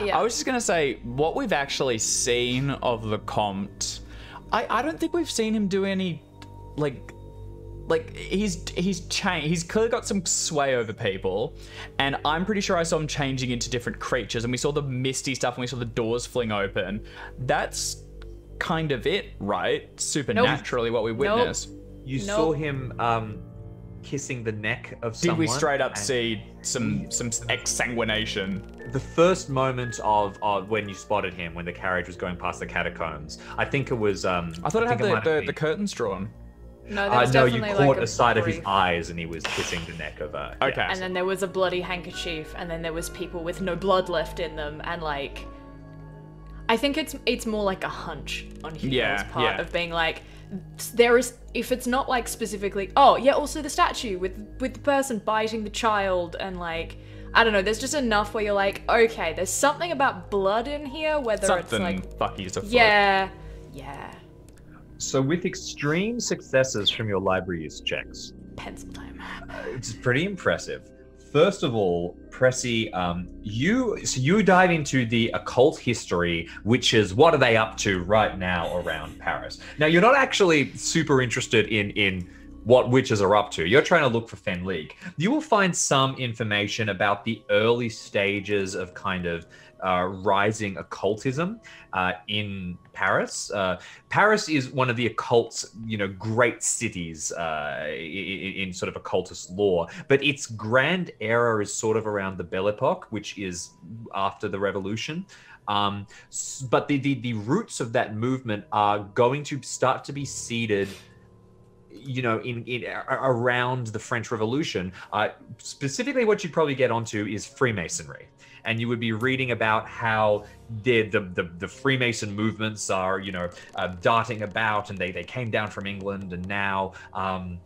Yeah. I was just gonna say, what we've actually seen of the Comte, I, I don't think we've seen him do any, like, like he's he's changed. He's clearly got some sway over people, and I'm pretty sure I saw him changing into different creatures. And we saw the misty stuff, and we saw the doors fling open. That's kind of it, right? Supernaturally, what we witnessed. You Nope. saw him um, kissing the neck of Did we straight up see some some exsanguination? the first moment of, of when you spotted him when the carriage was going past the catacombs? I think it was. Um, I thought it had think the, might the, have the curtains drawn. No, there Uh, no, you caught like a sight of his eyes, and he was kissing the neck of her. yeah. Okay. And then there was a bloody handkerchief, and then there was people with no blood left in them, and like, I think it's it's more like a hunch on Hugo's Yeah, part yeah. of being like, there is if it's not like specifically, oh yeah, also the statue with with the person biting the child, and like, I don't know, there's just enough where you're like, okay, there's something about blood in here, whether Something it's like, fucky's afoot. yeah, yeah, So, with extreme successes from your library use checks, pencil time. it's pretty impressive. First of all, Pressy, um, you so you dive into the occult history, which is what are they up to right now around Paris. Now, you're not actually super interested in in what witches are up to. You're trying to look for Fenalik. You will find some information about the early stages of kind of uh, rising occultism uh, in Paris. Uh, Paris is one of the occult's, you know, great cities uh, in, in sort of occultist lore, but its grand era is sort of around the Belle Epoque, which is after the Revolution. Um, but the, the the roots of that movement are going to start to be seeded you know, in, in around the French Revolution, uh, specifically, what you'd probably get onto is Freemasonry, and you would be reading about how the the the, the Freemason movements are, you know, uh, darting about, and they they came down from England, and now. Um,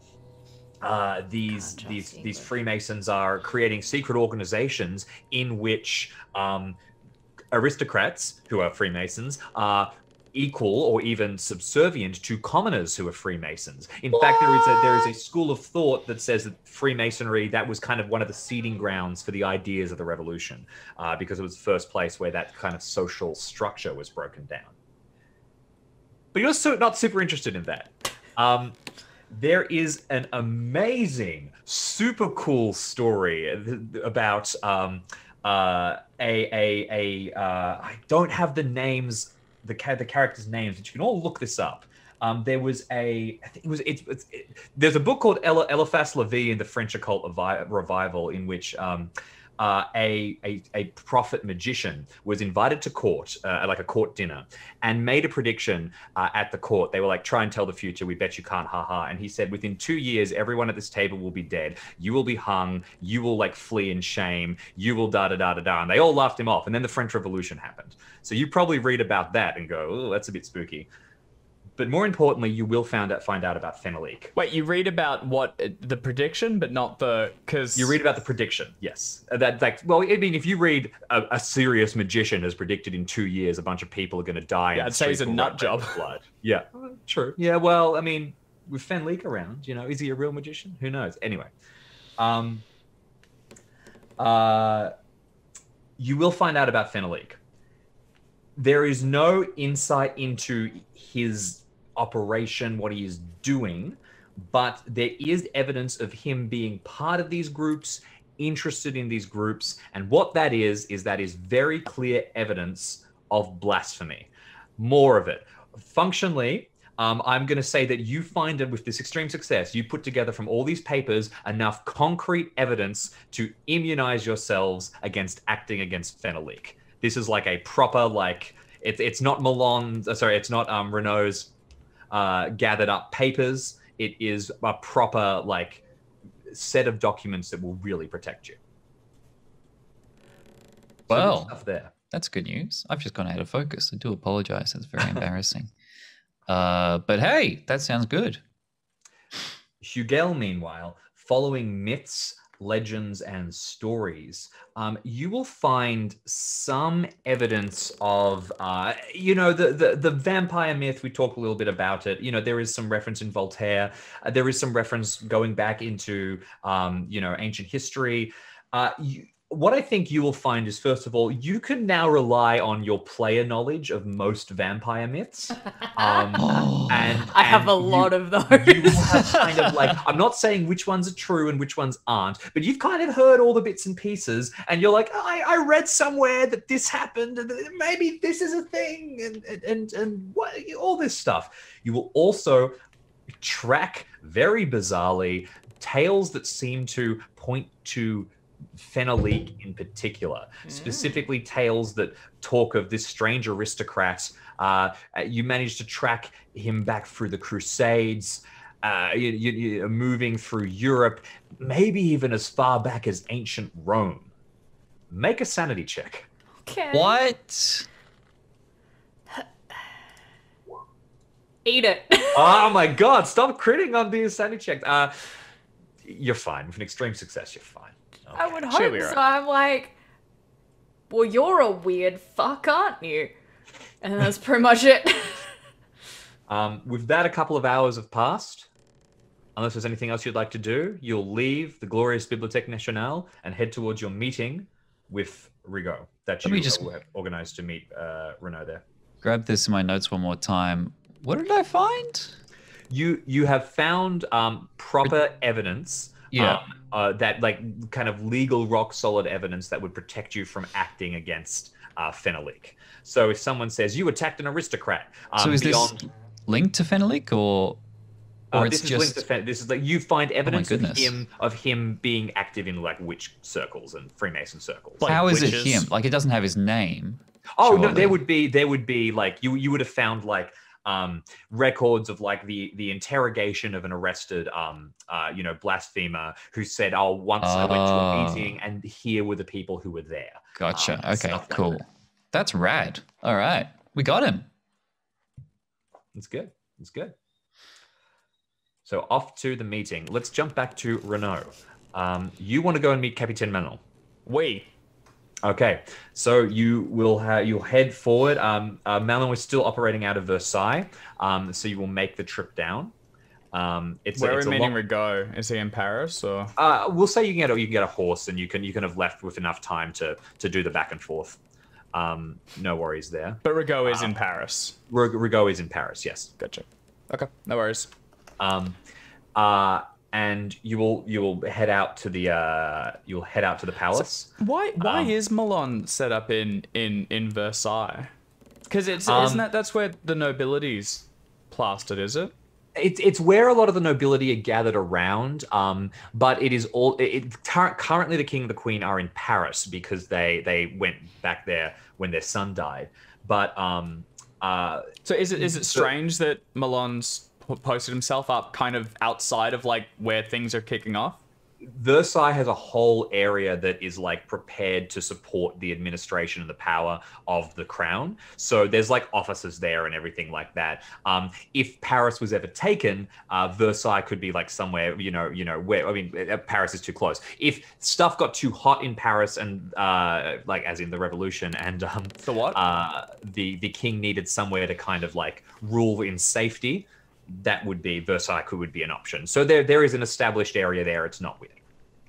uh, these trust these these Freemasons are creating secret organizations in which um, aristocrats who are Freemasons are equal or even subservient to commoners who are Freemasons. In fact, there is a there is a school of thought that says that Freemasonry that was kind of one of the seeding grounds for the ideas of the revolution, uh, because it was the first place where that kind of social structure was broken down. But you're so not super interested in that. Um, there is an amazing, super cool story th- about um, uh, a a a. Uh, I don't have the names, the the characters' names, but you can all look this up. Um, there was a, I think it was it's, it, there's a book called Ela, Eliphas Levi in the French occult Revi- revival in which um, uh, a, a a prophet magician was invited to court, uh, like a court dinner, and made a prediction uh, at the court. They were like, "Try and tell the future. We bet you can't." Ha ha. And he said, "Within two years, everyone at this table will be dead. You will be hung. You will like flee in shame. You will da da da da da." And they all laughed him off. And then the French Revolution happened. So you probably read about that and go, "Oh, that's a bit spooky." But more importantly, you will find out find out about Fenalik. Wait, you read about what uh, the prediction, but not the because You read about the prediction, yes. Uh, That like, well, I mean, if you read a, a serious magician has predicted in two years a bunch of people are going to die. Yeah, and I'd say he's a nut job. red Blood. (laughs) Yeah, uh, true. Yeah, well, I mean, with Fenalik around, you know, is he a real magician? Who knows? Anyway, um, uh, you will find out about Fenalik. There is no insight into his operation, what he is doing, but there is evidence of him being part of these groups, interested in these groups, and what that is is that is very clear evidence of blasphemy. More of it. Functionally, um, I'm going to say that you find it with this extreme success. You put together from all these papers enough concrete evidence to immunize yourselves against acting against Fenalik. This is like a proper like it's it's not Milan. uh, Sorry, it's not um, Renault's uh, gathered up papers. It is a proper like set of documents that will really protect you. So Well, stuff there. That's good news. I've just gone out of focus. I do apologize. That's very embarrassing. (laughs) Uh, but hey, that sounds good. Hugel, meanwhile, following myths, legends, and stories, um, you will find some evidence of, uh, you know, the, the the vampire myth. We talked a little bit about it. You know, there is some reference in Voltaire. Uh, there is some reference going back into, um, you know, ancient history. Uh, you, what I think you will find is, first of all, you can now rely on your player knowledge of most vampire myths. (laughs) Um, (gasps) and I have a you- lot of those. you have kind of like (laughs) I'm not saying which ones are true and which ones aren't, but you've kind of heard all the bits and pieces, and you're like, I, I read somewhere that this happened, and maybe this is a thing, and and and, and what all this stuff. You will also track very bizarrely tales that seem to point to Fenalik in particular, specifically tales that talk of this strange aristocrat. Uh, you manage to track him back through the Crusades, uh, you, you, you're moving through Europe, maybe even as far back as ancient Rome. Make a sanity check. okay. What? (sighs) Eat it. (laughs) oh my god, stop critting on these sanity checks. Uh, you're fine. With an extreme success, you're fine. I would hope be so. I'm like, well, you're a weird fuck, aren't you? And that's pretty much it. (laughs) Um, with that, a couple of hours have passed. Unless there's anything else you'd like to do, you'll leave the glorious Bibliothèque Nationale and head towards your meeting with Rigaud that Let you just- have organized to meet uh, Renault there. Grab this in my notes one more time. What did I find? You you have found um, proper evidence. Yeah. um, uh, that like kind of legal rock solid evidence that would protect you from acting against uh, Fenalik. So if someone says you attacked an aristocrat, um, so is beyond, this linked to Fenalik or Uh, or this it's is just linked to Fen- this is like you find evidence of him of him being active in like witch circles and Freemason circles. Like how is witches? it him? Like it doesn't have his name. oh no, there would be there would be like you you would have found like um records of like the the interrogation of an arrested um uh you know blasphemer who said oh once I went to a Oh. meeting and here were the people who were there. Gotcha. Um, okay, like cool. that. That's rad. All right, we got him. It's good. It's good. So off to the meeting. Let's jump back to Renault. Um, you want to go and meet Capitaine Manon. We. Okay, so you will ha- you'll head forward. Um, uh, Malin was still operating out of Versailles, um, so you will make the trip down. Um, it's Where a, are it's we a meeting long- Rigaud? Is he in Paris or? uh, we'll say you can get a, you can get a horse, and you can you can have left with enough time to to do the back and forth. Um, no worries there. But Rigaud is in Paris. Rig- Rigaud is in Paris, yes. Gotcha. Okay, no worries. Um, uh, and you will you will head out to the uh, you'll head out to the palace. Why why Um, is Milan set up in in in Versailles? Because it's Um, isn't that that's where the nobility's plastered, is it? it's it's where a lot of the nobility are gathered around um but it is all it, it currently the king and the queen are in paris because they they went back there when their son died but um uh So is it is it So- strange that Milan's posted himself up kind of outside of like where things are kicking off? Versailles has a whole area that is like prepared to support the administration and the power of the crown. So there's like offices there and everything like that. Um, if Paris was ever taken, uh, Versailles could be like somewhere, you know, you know where. I mean, uh, Paris is too close. If stuff got too hot in Paris and uh, like as in the revolution and um, The what? Uh, the the king needed somewhere to kind of like rule in safety. That would be Versailles would be an option. So there there is an established area there. It's not weird.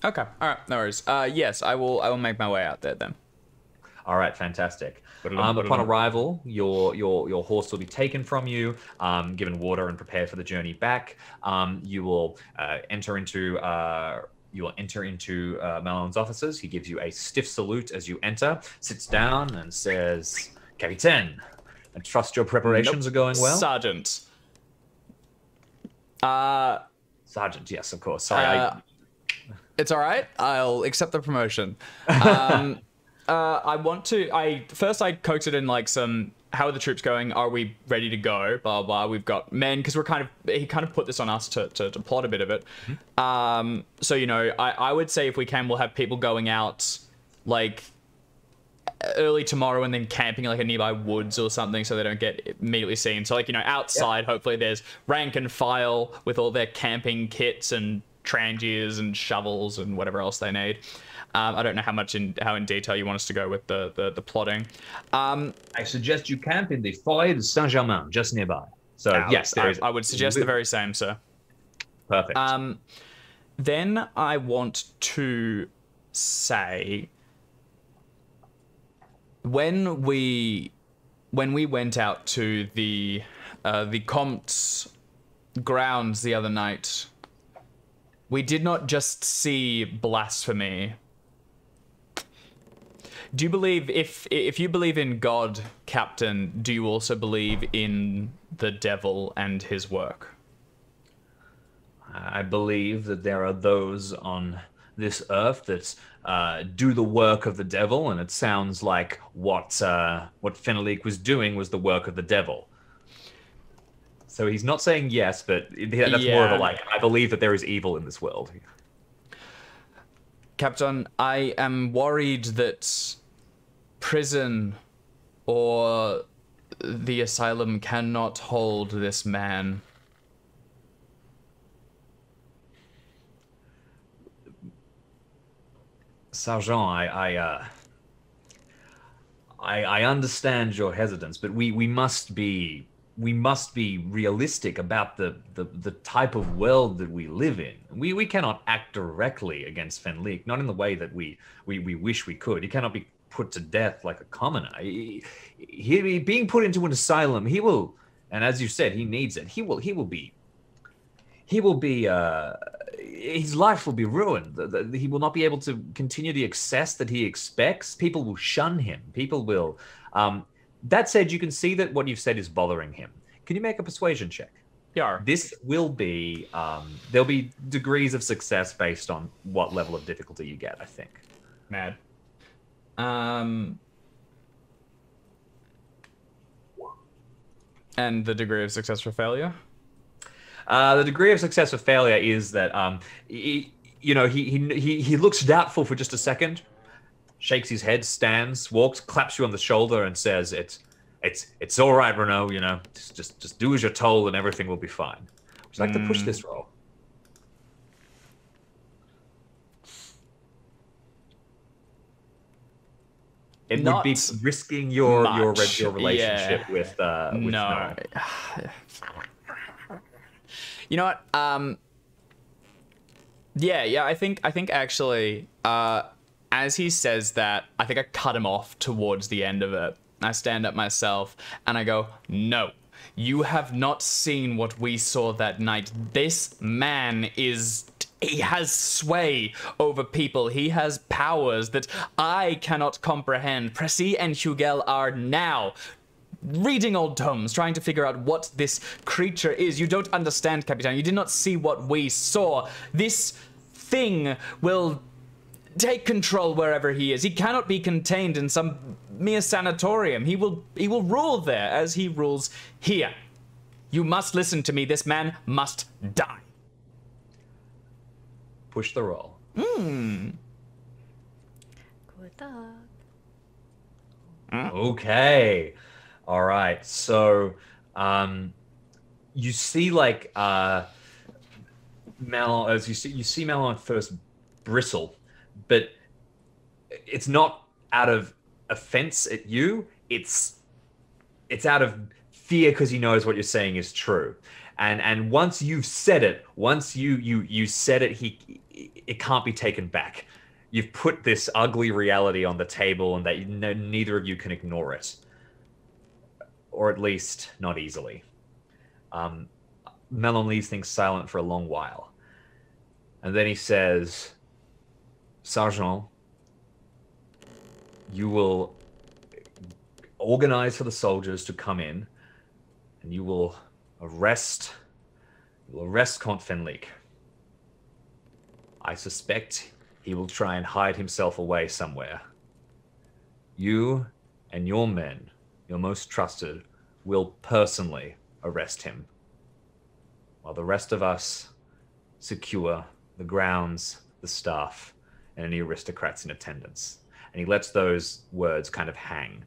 Okay. All right. No worries. Uh, yes, I will. I will make my way out there then. All right, fantastic. Um, upon arrival, your your your horse will be taken from you, um, given water, and prepared for the journey back. Um, you will uh, enter into uh, you will enter into uh, Malon's offices. He gives you a stiff salute as you enter, sits down, and says, "Capitaine, I trust your preparations Nope. are going well." Sergeant. Uh, Sergeant, yes, of course. Sorry, I, Uh, it's all right. I'll accept the promotion. Um, (laughs) uh, I want to. I first I coaxed it in like some. How are the troops going? Are we ready to go? Blah blah. We've got men because we're kind of. He kind of put this on us to to, to plot a bit of it. Um, so you know, I I would say if we can, we'll have people going out like early tomorrow and then camping in like a nearby woods or something so they don't get immediately seen. So like, you know, outside hopefully there's rank and file with all their camping kits and Trangias and shovels and whatever else they need. Um, I don't know how much in how in detail you want us to go with the the, the plotting. Um, I suggest you camp in the Forêt de Saint Germain, just nearby. So yes, there I, is. I would suggest the very same, sir. perfect. Um, then I want to say when we when we went out to the uh, the Comte's grounds the other night, we did not just see blasphemy. Do you believe if if you believe in God, Captain, do you also believe in the devil and his work? I believe that there are those on this earth that uh, do the work of the devil, and it sounds like what uh, what Fenalik was doing was the work of the devil. So he's not saying yes, but that's more of a like, I believe that there is evil in this world. Captain, I am worried that prison or the asylum cannot hold this man. Sergeant, I I, uh, I I understand your hesitance, but we we must be we must be realistic about the, the, the type of world that we live in. We we cannot act directly against Fenlik, not in the way that we, we, we wish we could. He cannot be put to death like a commoner. He, he- being put into an asylum, he will, and as you said, he needs it. He will he will be he will be uh, his life will be ruined he will not be able to continue the excess that he expects people will shun him people will um, that said you can see that what you've said is bothering him can you make a persuasion check Yar. this will be um, there'll be degrees of success based on what level of difficulty you get i think Mad. Um. And the degree of success or failure? Uh, the degree of success or failure is that um, he, you know he, he he he looks doubtful for just a second, shakes his head, stands, walks, claps you on the shoulder, and says, "It's it's it's all right, Renault. You know, just just just do as you're told, and everything will be fine." Would you like to push this roll? It would be risking your your, much, your relationship yeah. with uh, with no. (sighs) you know what? Um. Yeah, yeah. I think I think actually, uh, as he says that, I think I cut him off towards the end of it. I stand up myself and I go, "No, you have not seen what we saw that night. This man is." He has sway over people. He has powers that I cannot comprehend. Pressy and Hugel are now reading old tomes, trying to figure out what this creature is. You don't understand, Capitan. You did not see what we saw. This thing will take control wherever he is. He cannot be contained in some mere sanatorium. He will he will rule there as he rules here. You must listen to me. This man must die. push the roll. Hmm. Good luck. Okay. All right. So, um, you see like uh, Malon as you see you see Malon first bristle, but it's not out of offense at you. It's it's out of fear because he knows what you're saying is true. And and once you've said it, once you you you said it, he it can't be taken back. You've put this ugly reality on the table, and that you, no, neither of you can ignore it, or at least not easily. Um, Melon leaves things silent for a long while, and then he says, "Sergeant, you will organize for the soldiers to come in, and you will arrest, you will arrest Count Fenlik. I suspect he will try and hide himself away somewhere. You and your men, your most trusted, will personally arrest him, while the rest of us secure the grounds, the staff, and any aristocrats in attendance. And he lets those words kind of hang.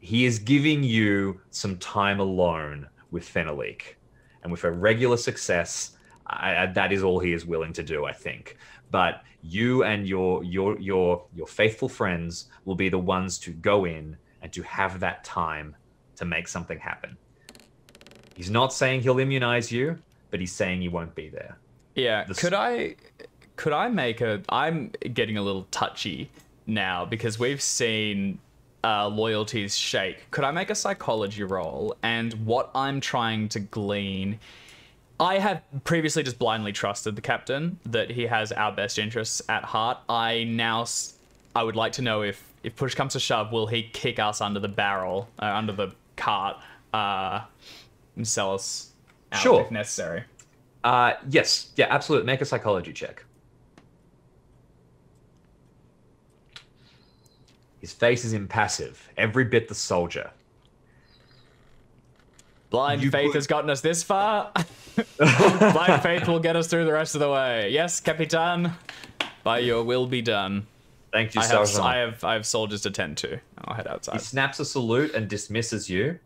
He is giving you some time alone with Fenalik. And with a regular success, I, I, that is all he is willing to do, I think. But you and your your your your faithful friends will be the ones to go in and to have that time to make something happen. He's not saying he'll immunize you, but he's saying he won't be there. Yeah. The Could I could I make a I'm getting a little touchy now because we've seen uh, loyalties shake. Could I make a psychology roll and what I'm trying to glean I have previously just blindly trusted the captain that he has our best interests at heart. I now I would like to know if if push comes to shove will he kick us under the barrel uh, under the cart uh and sell us out Sure. if necessary. Uh, yes, yeah, absolutely. Make a psychology check. His face is impassive, every bit the soldier. Blind You faith has gotten us this far. (laughs) Blind faith will get us through the rest of the way. Yes, Capitan, by your will be done. Thank you, I have, Sergeant. I have, I have soldiers to tend to. I'll head outside. He snaps a salute and dismisses you.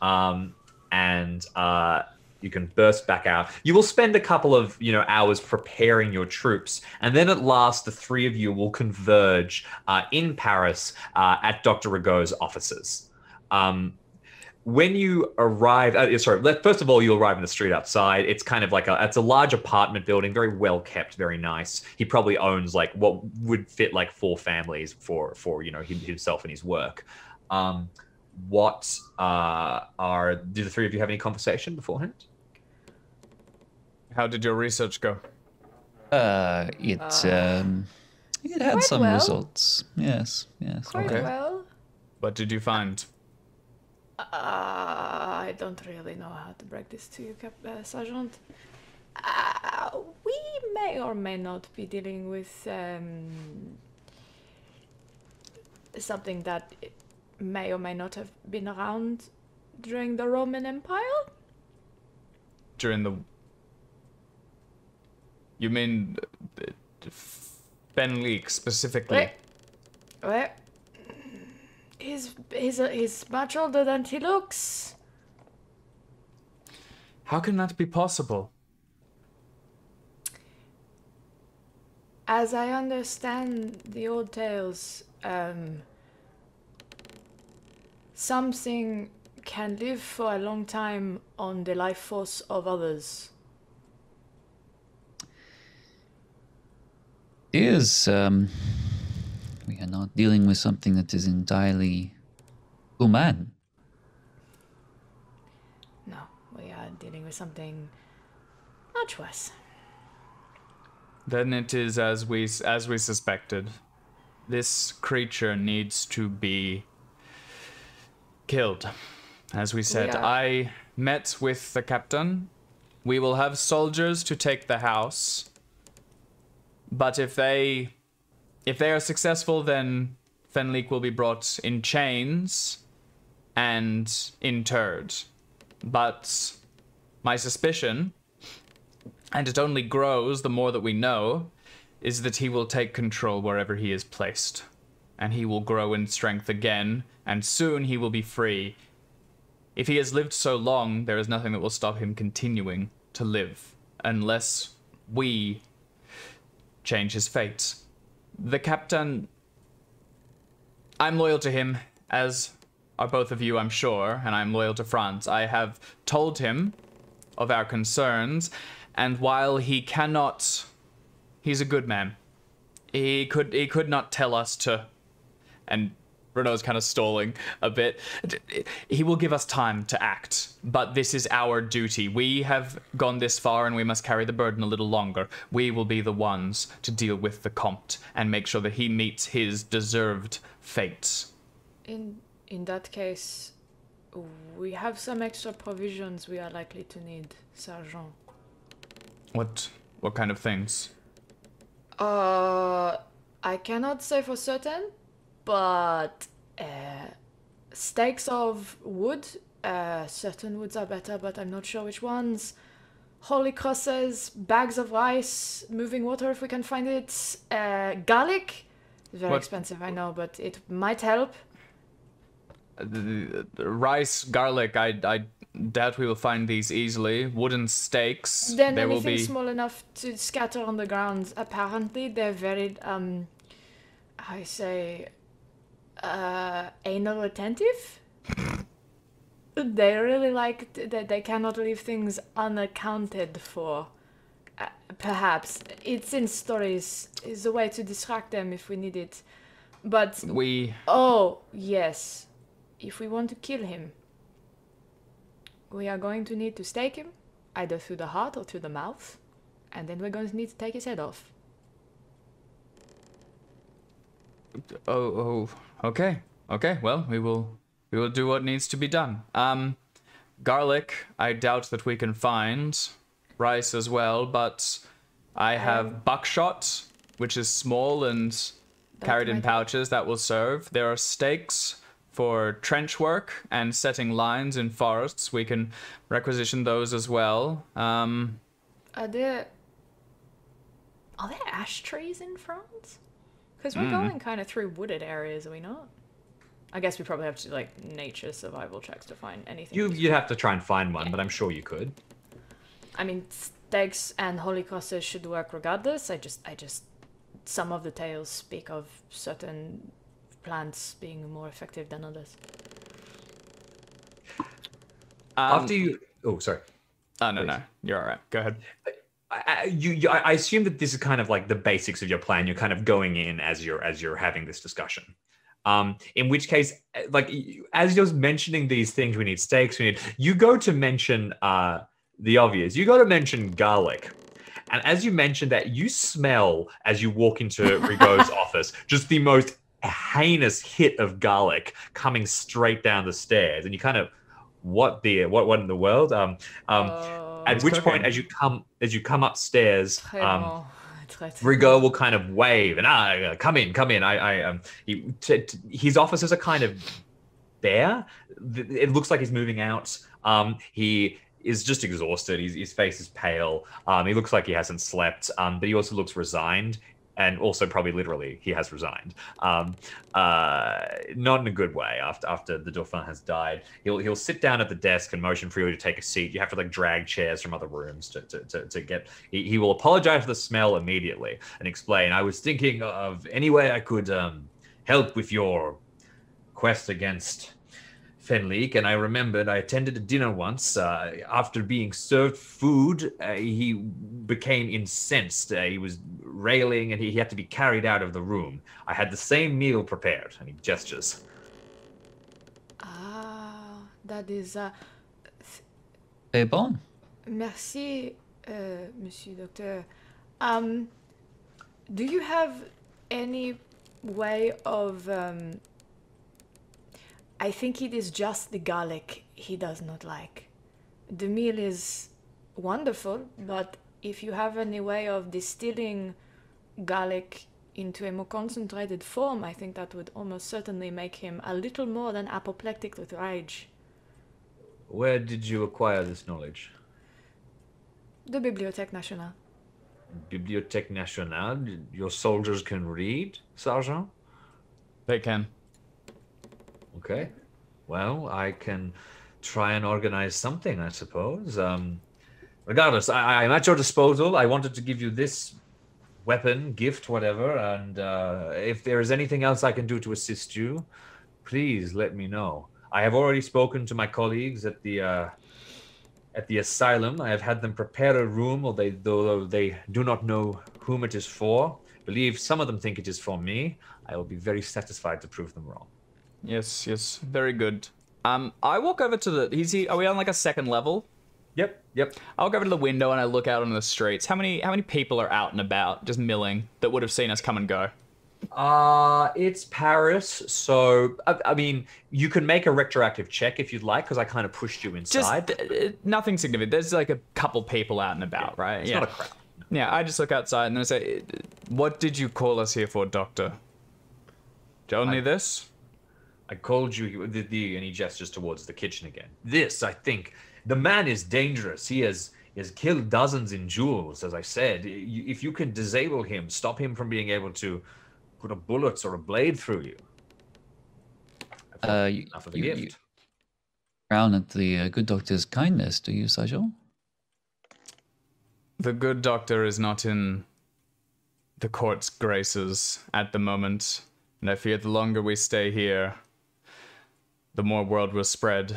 Um, and uh, you can burst back out. You will spend a couple of you know hours preparing your troops, and then at last the three of you will converge uh, in Paris uh, at Dr. Rigaud's offices. Um, when you arrive, uh, sorry, let, first of all, you arrive in the street outside. It's kind of like a, it's a large apartment building, very well kept, very nice. He probably owns like what would fit like four families for, for, you know, him, himself and his work. Um, what uh, are, do the three of you have any conversation beforehand? How did your research go? Uh, it um, it had some well. results. Yes, yes. Quite Okay. well. What did you find? Uh, I don't really know how to break this to you, Cap- uh, Sergeant. Uh, we may or may not be dealing with um, something that may or may not have been around during the Roman Empire. During the. You mean uh, Fenalik specifically? Wait, wait. He's he's uh, he's much older than he looks. How can that be possible? As I understand the old tales, um, something can live for a long time on the life force of others. Is um, we are not dealing with something that is entirely human. No, we are dealing with something much worse. Then it is as we as we suspected. This creature needs to be killed. As we said, are- I met with the captain. We will have soldiers to take the house. But if they if they are successful, then Fenalik will be brought in chains and interred. But my suspicion and it only grows the more that we know, is that he will take control wherever he is placed, and he will grow in strength again, and soon he will be free. If he has lived so long, there is nothing that will stop him continuing to live, unless we change his fate. The captain. I'm loyal to him, as are both of you, I'm sure, and I'm loyal to France. I have told him of our concerns, and while he cannot he's a good man. He could he could not tell us to and Renault's kind of stalling a bit. He will give us time to act, but this is our duty. We have gone this far and we must carry the burden a little longer. We will be the ones to deal with the Comte and make sure that he meets his deserved fate. In in that case, we have some extra provisions we are likely to need, Sergeant. What what kind of things? Uh, I cannot say for certain, but uh, stakes of wood. Uh, certain woods are better, but I'm not sure which ones. Holy crosses, bags of rice, moving water if we can find it. Uh, garlic, very What? expensive, I know, but it might help. Uh, the- the rice, garlic. I I doubt we will find these easily. Wooden stakes. Then there will anything be. small enough to scatter on the ground. Apparently, they're very um, I say, uh, anal attentive. (laughs) they really like that they cannot leave things unaccounted for. Uh, perhaps it's in stories. Is a way to distract them if we need it. But we oh yes, if we want to kill him, we are going to need to stake him, either through the heart or through the mouth, and then we're going to need to take his head off. Oh, oh, okay, okay. Well, we will, we will do what needs to be done. Um, garlic. I doubt that we can find rice as well, but I have buckshot, which is small and carried in pouches. That will serve. There are stakes for trench work and setting lines in forests. We can requisition those as well. Um, Are there are there ash trees in France? Because we're going kind of through wooded areas, are we not? I guess we probably have to do like nature survival checks to find anything. You you'd have to try and find one, but I'm sure you could. I mean, stakes and holy crosses should work regardless. I just, I just, some of the tales speak of certain plants being more effective than others. um, After you, oh sorry. Oh no, no, you're all right. Go ahead. You, you, I assume that this is kind of like the basics of your plan. You're kind of going in as you're as you're having this discussion. Um, in which case, eh, like as you're mentioning these things, we need stakes. We need. You go to mention uh, the obvious. You go to mention garlic, and as you mention that, you smell as you walk into (laughs) Rigaud's office just the most heinous hit of garlic coming straight down the stairs, and you kind of, what the what what in the world? Um, um, Oh, at It's which cooking. point, as you come as you come upstairs, um, vraiment très, très Rigaud will kind of wave and ah, come in, come in. I, I um, he, t- t- his offices are kind of bare. It looks like he's moving out. Um, he is just exhausted. His, his face is pale. Um, he looks like he hasn't slept. Um, but he also looks resigned, and also probably literally he has resigned. Um, uh, not in a good way. After after the Dauphin has died, he'll he'll sit down at the desk and motion for you to take a seat. You have to like drag chairs from other rooms to to, to, to get. He, he will apologize for the smell immediately and explain. I was thinking of any way I could um, help with your quest against Fenalik, and I remembered I attended a dinner once. Uh, after being served food, uh, he became incensed. Uh, he was railing, and he, he had to be carried out of the room. I had the same meal prepared, and he gestures. Ah, that is. Uh, Eh bon. merci, uh, Monsieur Docteur. Um, do you have any way of? Um, I think it is just the garlic he does not like. The meal is wonderful, but if you have any way of distilling garlic into a more concentrated form, I think that would almost certainly make him a little more than apoplectic with rage. Where did you acquire this knowledge? The Bibliothèque Nationale. Bibliothèque Nationale. Your soldiers can read, Sergeant? They can. Okay. Well, I can try and organize something, I suppose. Um, regardless, I, I'm at your disposal. I wanted to give you this weapon, gift, whatever, and uh, if there is anything else I can do to assist you, please let me know. I have already spoken to my colleagues at the uh, at the asylum. I have had them prepare a room, although they, they do not know whom it is for. believe some of them think it is for me. I will be very satisfied to prove them wrong. Yes, yes, very good. Um, I walk over to the. He's he, are we on like a second level? Yep, yep. I'll go over to the window and I look out on the streets. How many how many people are out and about, just milling, that would have seen us come and go? Uh, it's Paris, so I, I mean, you can make a retroactive check if you'd like, because I kind of pushed you Just inside. uh, nothing significant. There's like a couple people out and about, right? it's yeah. not a crowd. Yeah, I just look outside and then I say, "What did you call us here for, Doctor? Only this?" I called you the, the and he gestures towards the kitchen again. This, I think, the man is dangerous. He has he has killed dozens in jewels, as I said. If you can disable him, stop him from being able to put a bullet or a blade through you. I thought Uh, you, enough of a you, gift. you frown at the uh, good doctor's kindness, do you, Sergeant? The good doctor is not in the court's graces at the moment, and I fear the longer we stay here, the more world will spread.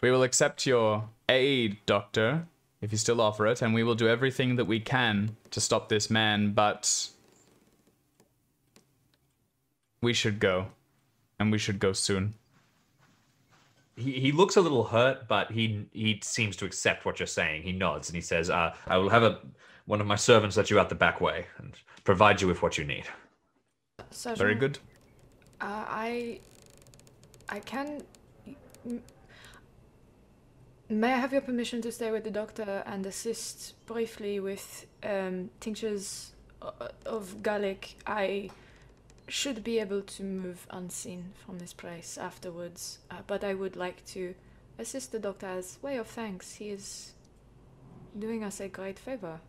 We will accept your aid, Doctor, if you still offer it, and we will do everything that we can to stop this man, but we should go, and we should go soon. he, he looks a little hurt, but he he seems to accept what you're saying. He nods and he says, uh, "I will have a one of my servants let you out the back way and provide you with what you need." Sergeant, Very good. Uh, I, I can. May I have your permission to stay with the doctor and assist briefly with um, tinctures of garlic? I should be able to move unseen from this place afterwards, uh, but I would like to assist the doctor as way of thanks. He is doing us a great favor.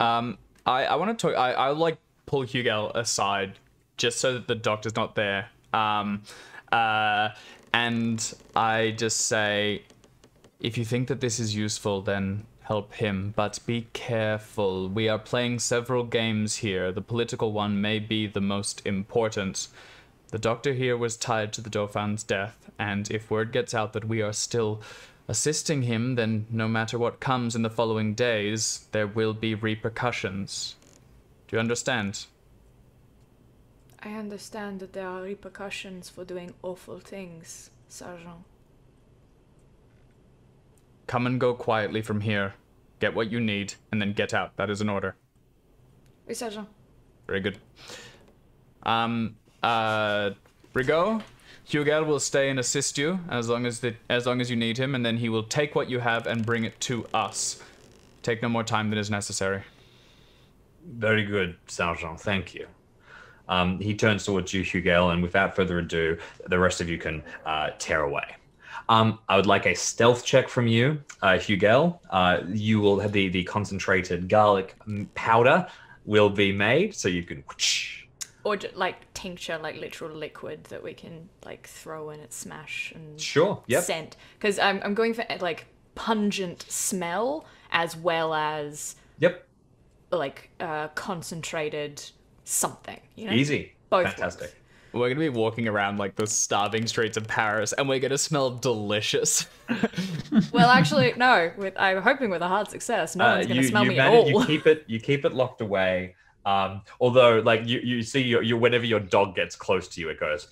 Um, I, I want to talk. I, I like pull Hugel aside just so that the doctor's not there. Um, uh, and I just say, if you think that this is useful, then help him. But be careful. We are playing several games here. The political one may be the most important. The doctor here was tied to the Dauphin's death, and if word gets out that we are still assisting him, then no matter what comes in the following days, there will be repercussions. Do you understand? I understand that there are repercussions for doing awful things, Sergeant. Come and go quietly from here. Get what you need, and then get out. That is an order. Oui, Sergeant. Very good. Um, uh, Rigaud, Hugel will stay and assist you as long as the, as long as you need him, and then he will take what you have and bring it to us. Take no more time than is necessary. Very good, Sergeant. Thank you. Um, he turns towards you, Hugel, and without further ado, the rest of you can uh, tear away. Um, I would like a stealth check from you, uh, Hugel. Uh, you will have the, the concentrated garlic mm, powder will be made, so you can. whoosh. Or like tincture, like literal liquid that we can like throw in and smash and Sure. Yep. scent. Because I'm, I'm going for like pungent smell as well as Yep. like uh, concentrated something. You know? Easy. Both Fantastic. We're gonna be walking around like the starving streets of Paris, and we're gonna smell delicious. (laughs) Well, actually, no. With I'm hoping with a hard success, no Uh, one's gonna you, smell you me manage- at all. You keep it. You keep it locked away. Um, although, like you, you see, your, your whenever your dog gets close to you, it goes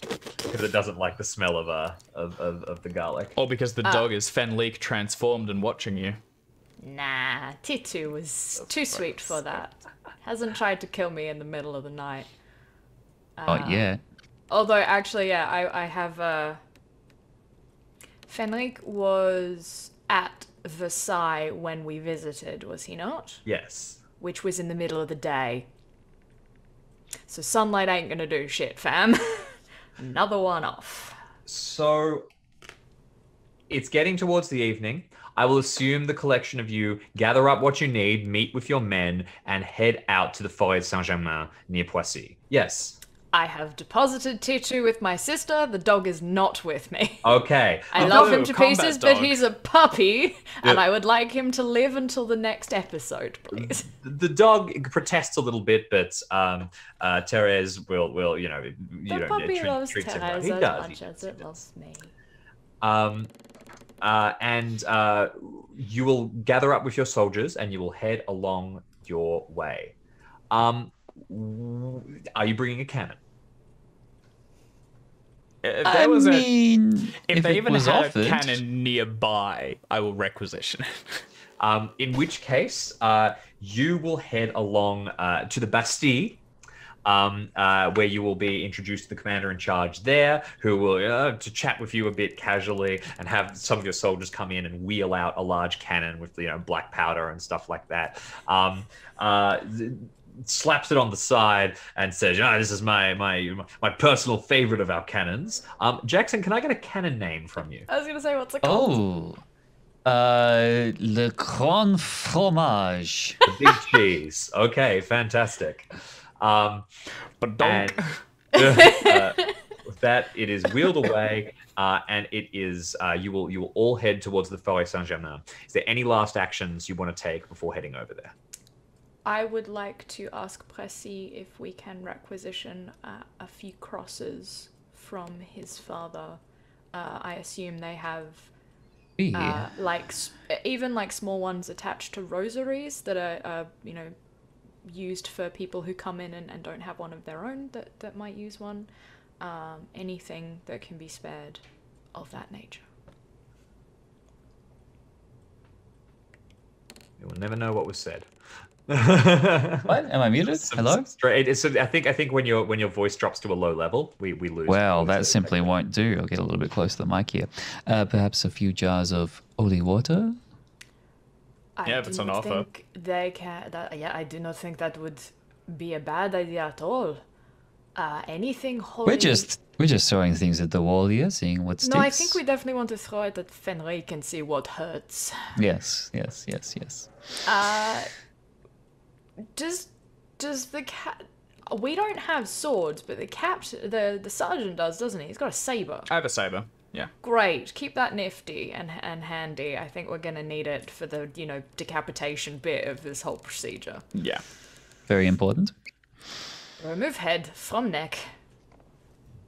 because it doesn't like the smell of uh of, of, of the garlic. Or because the dog is Fenalik transformed and watching you. Nah, Titu was too sweet for that. Hasn't tried to kill me in the middle of the night. Oh, yeah. Although, actually, yeah, I, I have. Uh... Fenric was at Versailles when we visited, was he not? Yes. Which was in the middle of the day. So sunlight ain't gonna do shit, fam. (laughs) Another one off. So it's getting towards the evening. I will assume the collection of you gather up what you need, meet with your men, and head out to the Forêt Saint Germain near Poissy. Yes. I have deposited Titu with my sister. The dog is not with me. Okay. I Oh, love him to combat pieces, but he's a puppy, and I would like him to live until the next episode, please. the dog protests a little bit, but um, uh, Therese will, will, you know, you The know, puppy treat- loves treats him well. Therese He as does. he much as does, he it loves me. Um, uh, and uh, you will gather up with your soldiers and you will head along your way. Um, w- are you bringing a cannon? If I there was a, mean, if, if they it even was had offered, a cannon nearby, I will requisition it. Um, in which case, uh, you will head along uh, to the Bastille, um, uh, where you will be introduced to the commander in charge there, who will uh, to chat with you a bit casually and have some of your soldiers come in and wheel out a large cannon with you know black powder and stuff like that. Um, uh, th- slaps it on the side and says, "Ah, this is my my my personal favorite of our cannons." Um, Jackson, can I get a cannon name from you? I was gonna say, what's it called? oh, uh, le grand fromage. The big cheese. Okay, fantastic. Um, But don't. (laughs) uh, with that, it is wheeled away, uh, and it is uh, you will you will all head towards the Forêt Saint Germain. Is there any last actions you want to take before heading over there? I would like to ask Pressy if we can requisition uh, a few crosses from his father. Uh, I assume they have Hey, uh, like s- even like small ones attached to rosaries that are, uh, you know used for people who come in and, and don't have one of their own that, that might use one um, anything that can be spared of that nature You will never know what was said. (laughs) what? Am I muted? Some- Hello? some Straight. It's, I think. I think when your when your voice drops to a low level, we, we lose. Well, that simply won't do. I'll get a little bit close to the mic here. Uh, perhaps a few jars of holy water? I Yeah, if it's an not offer. think they can that, yeah I do not think that would be a bad idea at all uh, anything holy We're just we're just throwing things at the wall here, seeing what sticks. no I think we definitely want to throw it at Fenric and see what hurts Yes, yes, yes, yes. Uh, does does the cat? We don't have swords, but the cap, the the sergeant does, doesn't he? He's got a saber. I have a saber. Yeah. Great, keep that nifty and and handy. I think we're gonna need it for the you know decapitation bit of this whole procedure. Yeah. Very important. Remove head from neck.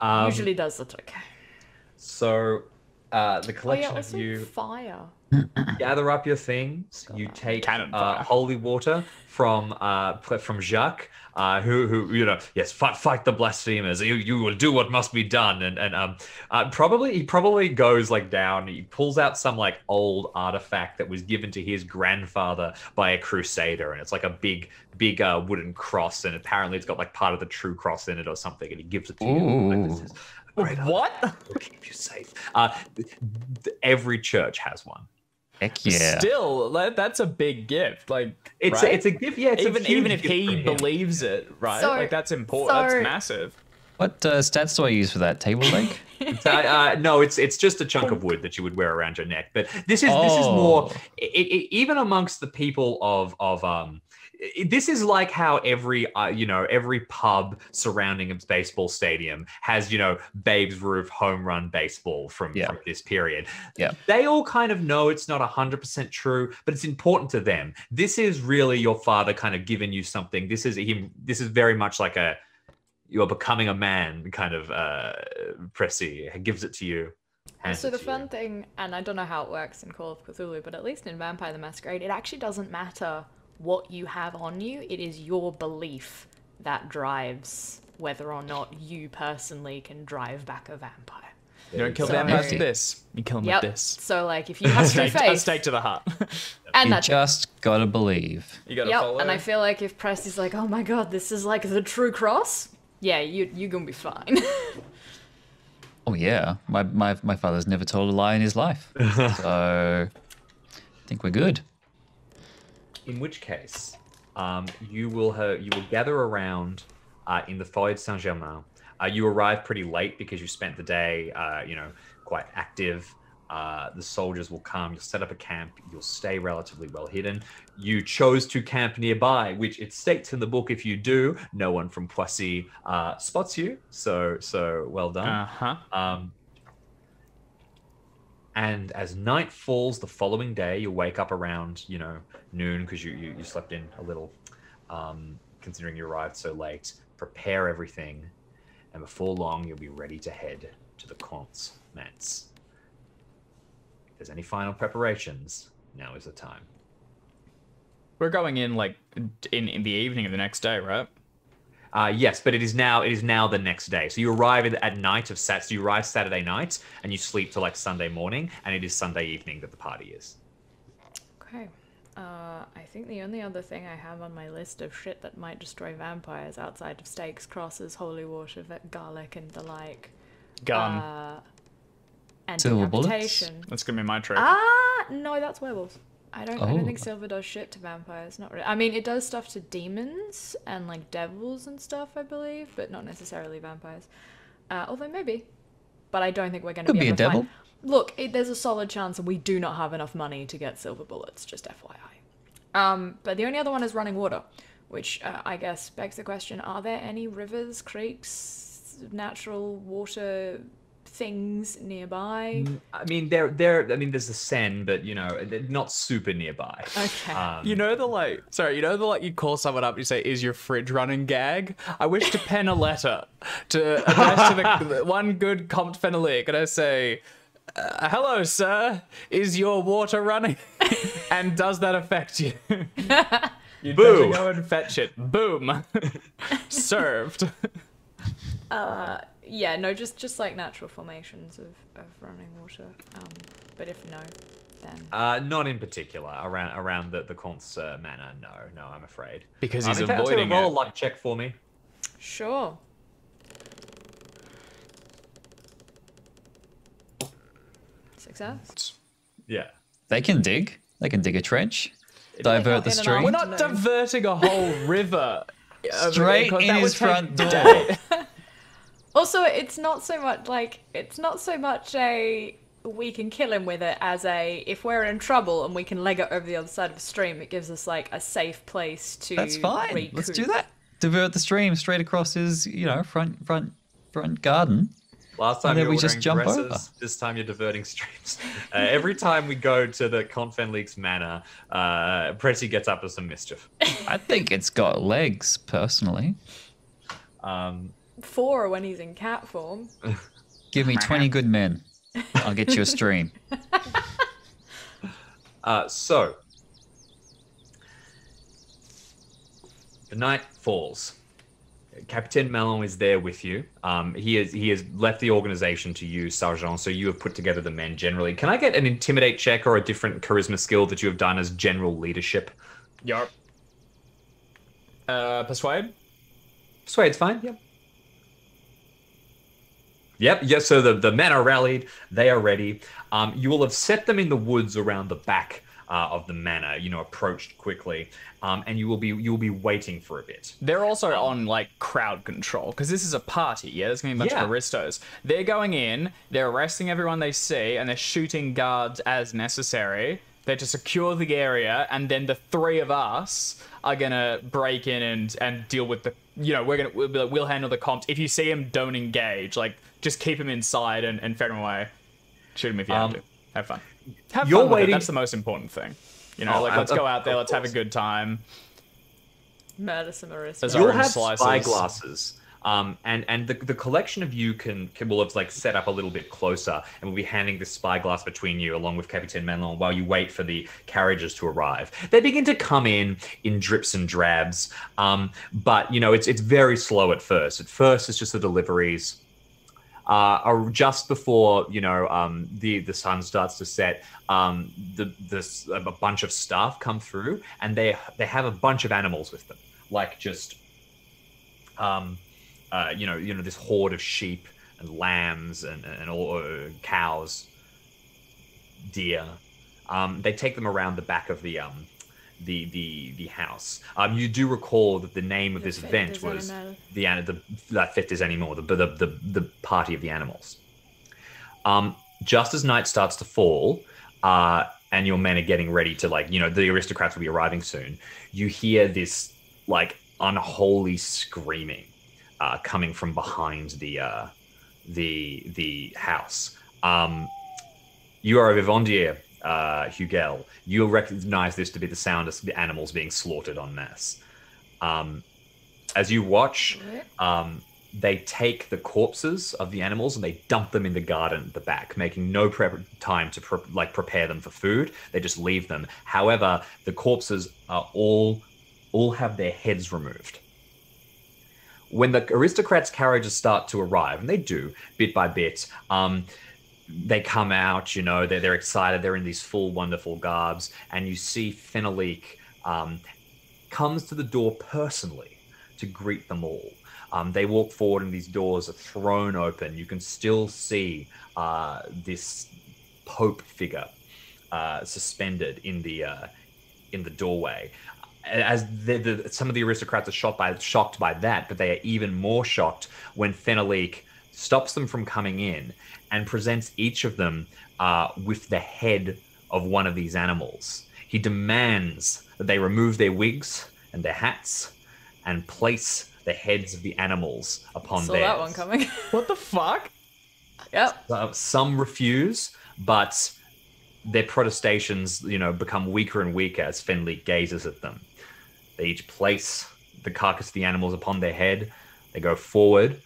Um, Usually does the trick. So, uh, the Oh yeah, collection of you fire. gather up your things. You take uh, holy water from uh, from Jacques, uh, who who you know yes fight fight the blasphemers. You you will do what must be done. And and um uh, probably he probably goes like down. He pulls out some like old artifact that was given to his grandfather by a crusader, and it's like a big big uh, wooden cross, and apparently it's got like part of the true cross in it or something, and he gives it to you. Like, this Ooh. is a great What? (laughs) artifact. It'll keep you safe. Uh, th- th- every church has one. Heck yeah. Still, that, that's a big gift. Like It's right? a, it's a gift. Yeah, it's a even huge even if he believes it, right? So- like that's important. so- that's massive. What uh, stats do I use for that? Table (laughs) leg? Uh, uh, no, it's it's just a chunk of wood that you would wear around your neck. But this is this is more Oh. it, it, even amongst the people of of um. It- This is like how every uh, you know every pub surrounding a baseball stadium has you know Babe Ruth's home run baseball from, Yeah. from this period. Yeah. they all kind of know it's not hundred percent true, but it's important to them. This is really your father kind of giving you something. This is him. This is very much like a you're becoming a man kind of uh Pressy. He gives it to you. So the fun you. thing, and I don't know how it works in Call of Cthulhu, but at least in Vampire the Masquerade, it actually doesn't matter what you have on you. It is your belief that drives whether or not you personally can drive back a vampire. You don't kill So- vampires with this. You kill them Yep. with this. So like, if you have true Stake, a faith, stake to the heart. (laughs) and you that's it. just gotta believe. you gotta Yep, follow. and I feel like if Pressy's like, "Oh my god, this is like the true cross," yeah, you you gonna be fine. (laughs) Oh yeah, my my my father's never told a lie in his life, (laughs) so I think we're good. In which case, um, you will ha- you will gather around uh, in the Forêt Saint Germain. Uh, you arrive pretty late because you spent the day, uh, you know, quite active. Uh, the soldiers will come. You'll set up a camp. You'll stay relatively well hidden. You chose to camp nearby, which it states in the book. If you do, no one from Poissy uh, spots you. So, so well done. Uh huh. Um, and as night falls the following day, you'll wake up around, you know, noon because you, you, you slept in a little, um, considering you arrived so late. Prepare everything, and before long, you'll be ready to head to the Comte's manse. If there's any final preparations, now is the time. We're going in like in, in the evening of the next day, right? Uh, yes, but it is now it is now the next day. So you arrive at, at night of Sat. So you arrive Saturday night and you sleep till like Sunday morning, and it is Sunday evening that the party is. Okay. Uh, I think the only other thing I have on my list of shit that might destroy vampires outside of stakes, crosses, holy water, garlic, and the like. Gun. Uh, and Silver bullets? decapitation. That's gonna be my trick. Ah, no, that's werewolves. I don't. I don't Oh. think silver does shit to vampires. Not really. I mean, it does stuff to demons and like devils and stuff, I believe, but not necessarily vampires. Uh, although maybe. But I don't think we're going to be, be a able to find- devil. Look, it, there's a solid chance that we do not have enough money to get silver bullets. Just FYI. Um, but the only other one is running water, which uh, I guess begs the question: Are there any rivers, creeks, natural water things nearby? I mean, there, there. I mean, there's the Seine, but you know, not super nearby. Okay. Um, You know the like, sorry, you know the like, you call someone up, you say, "Is your fridge running?" Gag. I wish to pen a letter to address to the, (laughs) the one good Comte Fenalik, and I say, uh, "Hello, sir. Is your water running? (laughs) and does that affect you?" (laughs) You'd better Boo. go and fetch it. Boom. Served. Yeah, no, just just like natural formations of, of running water. Um, but if no, then Uh, not in particular around around the the Comte's uh, manor. No, no, I'm afraid. Because he's Um, he's in fact, I'll tell you, avoiding roll it. a luck check for me. sure. Success. Yeah. They can dig. They can dig a trench. Like, Divert the in and out. stream. We're not diverting a whole river. over Straight in his front (laughs) door. (laughs) days. Also, it's not so much like it's not so much a we can kill him with it as a if we're in trouble and we can leg it over the other side of the stream, it gives us like a safe place to. That's fine. Let's do that. Divert the stream straight across his, you know, front front front garden. Last time you were we just ordering jump dresses, over. this time you're diverting streams. (laughs) Uh, every time we go to the Comte Fenalik's manor, uh, Pressy gets up to some mischief. I think it's got legs, personally. Um, Four when he's in cat form. (laughs) Give me 20 good men. I'll get you a stream. (laughs) Uh, so, the night falls. Captain Melon is there with you. Um, he has he has left the organization to you, Sergeant. So you have put together the men generally. Can I get an intimidate check or a different charisma skill that you have done as general leadership? Yarp. Uh, persuade. Persuade's fine. Yep. Yep. Yes. So the, the men are rallied. They are ready. Um, you will have set them in the woods around the back uh, of the manor. You know, approached quickly, um, and you will be you will be waiting for a bit. They're also on like crowd control because this is a party. Yeah, there's gonna be a bunch Yeah. of aristos. They're going in. They're arresting everyone they see, and they're shooting guards as necessary. They're to secure the area, and then the three of us are gonna break in and and deal with the. You know, we're gonna we'll, be like, we'll handle the comps. If you see them, don't engage. Like, just keep him inside and and ferret him away. Shoot him if you Um, have to. Have fun. Have you're fun waiting- That's the most important thing. You know, Oh, like of- let's go out there. Let's have a good time. Murder some Arista. As You'll have slices. spyglasses. Um, and and the, the collection of you can, can will have like set up a little bit closer, and we'll be handing this spyglass between you along with Captain Manon while you wait for the carriages to arrive. They begin to come in in drips and drabs, um, but you know it's it's very slow at first. At first, it's just the deliveries. Uh, are just before you know um, the the sun starts to set, um, the this a bunch of staff come through, and they they have a bunch of animals with them, like just um, uh, you know, you know, this horde of sheep and lambs and and all uh, cows, deer. Um, they take them around the back of the um, the the the house. Um, you do recall that the name of Le this event was Animaux. the the La Fête des Animaux, the the the, the party of the animals. Um, just as night starts to fall, uh, and your men are getting ready to like, you know, the aristocrats will be arriving soon. You hear this like unholy screaming uh, coming from behind the uh, the the house. Um, you are a Vivandier, uh, Hugel. You'll recognize this to be the sound of the animals being slaughtered en masse. Um, as you watch, um, they take the corpses of the animals and they dump them in the garden at the back, making no prep time to pre- like prepare them for food. They just leave them. However, the corpses are all all have their heads removed. When the aristocrats' carriages start to arrive, and they do bit by bit, um, they come out. You know, they're they're excited. They're in these full, wonderful garbs, and you see Fenalik um, comes to the door personally to greet them all. Um, they walk forward, and these doors are thrown open. You can still see uh, this Pope figure uh, suspended in the uh, in the doorway. As the, the, some of the aristocrats are shocked by shocked by that, but they are even more shocked when Fenalik stops them from coming in and presents each of them uh, with the head of one of these animals. He demands that they remove their wigs and their hats and place the heads of the animals upon Saw theirs. that one coming. (laughs) What the fuck? yep. Uh, some refuse, but their protestations, you know, become weaker and weaker as Fenalik gazes at them. They each place the carcass of the animals upon their head. They go forward,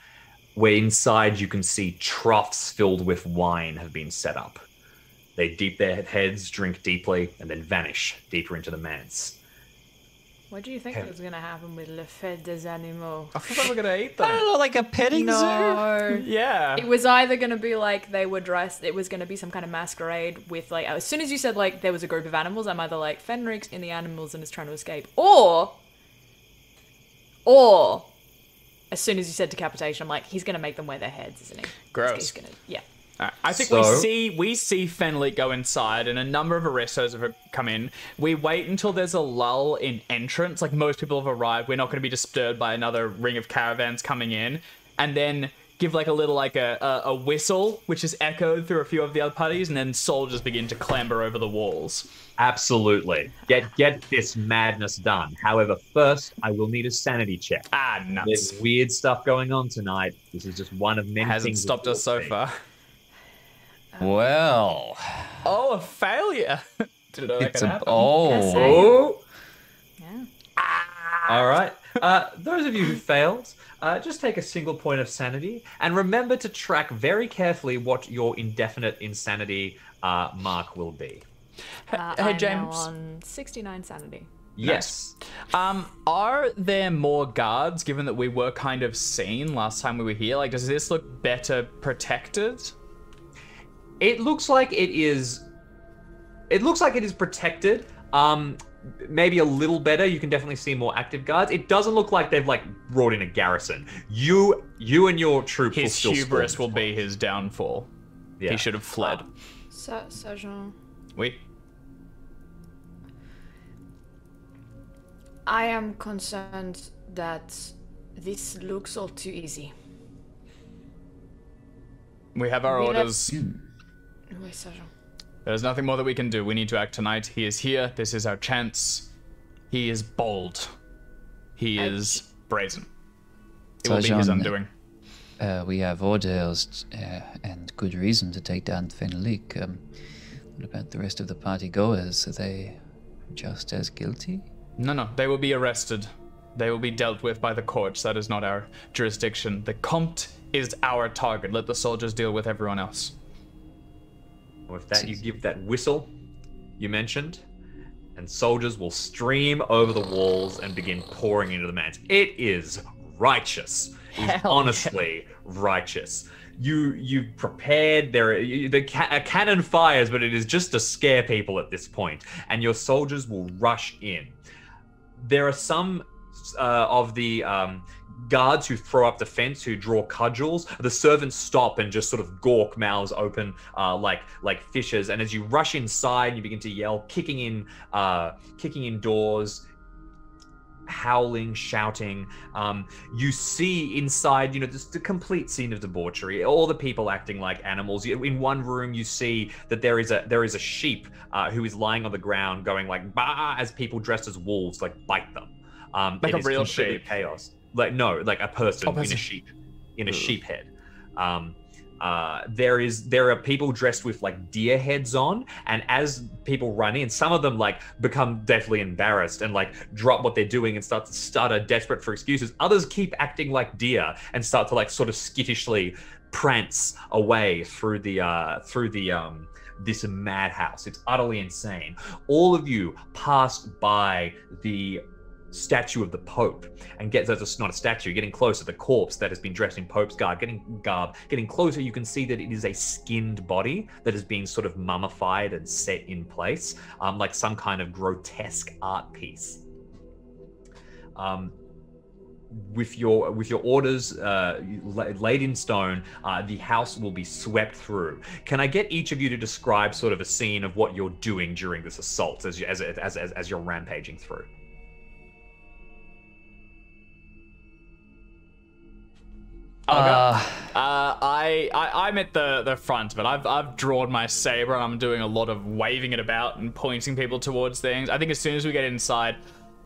where inside you can see troughs filled with wine have been set up. They deep their heads, drink deeply, and then vanish deeper into the manse. What do you think Okay. was gonna happen with Le Fête des Animaux? I thought they were gonna eat them. I don't know, like a petting zoo. No. (laughs) Yeah. It was either gonna be like they were dressed. It was gonna be some kind of masquerade with like. As soon as you said like there was a group of animals, I'm either like Fenric's in the animals and is trying to escape, or, or, as soon as you said decapitation, I'm like he's gonna make them wear their heads, isn't he? Gross. He's gonna, yeah. Alright, I think we see we see Fenalik go inside, and a number of arrestos have come in. We wait until there's a lull in entrance, like most people have arrived. We're not going to be disturbed by another ring of caravans coming in, and then give like a little like a, a a whistle, which is echoed through a few of the other parties, and then soldiers begin to clamber over the walls. Absolutely. Get get this madness done. However, first I will need a sanity check. Ah, nuts! There's weird stuff going on tonight. This is just one of many Hasn't things. stopped us so will be. far. (laughs) Well, Oh, a failure! (laughs) Did know that it's could a oh. Oh, Yeah. all right. Uh, those of you who failed, uh, just take a single point of sanity and remember to track very carefully what your indefinite insanity uh, mark will be. Uh, hey, I'm James. on 69 sanity. Yes. Um, are there more guards given that we were kind of seen last time we were here? Like, does this look better protected? It looks like it is. It looks like it is protected. Um, maybe a little better. You can definitely see more active guards. It doesn't look like they've like brought in a garrison. You, you and your troops. will His still hubris will be his downfall. Yeah. He should have fled. Sa- Sergeant, we. I am concerned that this looks all too easy. We have our We left- orders. Oui, There's nothing more that we can do. We need to act tonight. He is here. This is our chance. He is bold. He I- is brazen. It will be his undoing. Uh, we have orders uh, and good reason to take down Fenalik. Um, what about the rest of the party goers? Are they just as guilty? No, no, they will be arrested. They will be dealt with by the courts. That is not our jurisdiction. The Comte is our target. Let the soldiers deal with everyone else. With that, you give that whistle you mentioned, and soldiers will stream over the walls and begin pouring into the manse. It is righteous. It is Hell honestly righteous. You you've prepared. There, you, the ca- a cannon fires, but it is just to scare people at this point, and your soldiers will rush in. There are some uh, of the um, guards who throw up the fence, who draw cudgels. The servants stop and just sort of gawk, mouths open, uh, like like fishes. And as you rush inside, you begin to yell, kicking in, uh, kicking in doors. Howling, shouting. Um, you see inside, you know, just a complete scene of debauchery. All the people acting like animals. In one room, you see that there is a there is a sheep uh, who is lying on the ground, going like bah as people dressed as wolves like bite them. Um, Like a real sheep? chaos. Like no, like a person, Oh, in a sheep, in a Ugh. sheep head. Um, uh, there is there are people dressed with like deer heads on, and as people run in, some of them like become deathly embarrassed and like drop what they're doing and start to stutter, desperate for excuses. Others keep acting like deer and start to like sort of skittishly prance away through the uh, through the um, this madhouse. It's utterly insane. All of you passed by the statue of the Pope and get that's not a statue, getting closer, the corpse that has been dressed in Pope's garb, getting garb, getting closer, you can see that it is a skinned body that has been sort of mummified and set in place, um, like some kind of grotesque art piece. Um, with your with your orders uh, laid in stone, uh, the house will be swept through. Can I get each of you to describe sort of a scene of what you're doing during this assault as you, as, as as as you're rampaging through? I'll Uh, go. Uh, I, I I'm at the the front but. I've I've drawn my saber and I'm doing a lot of waving it about and pointing people towards things. I think as soon as we get inside,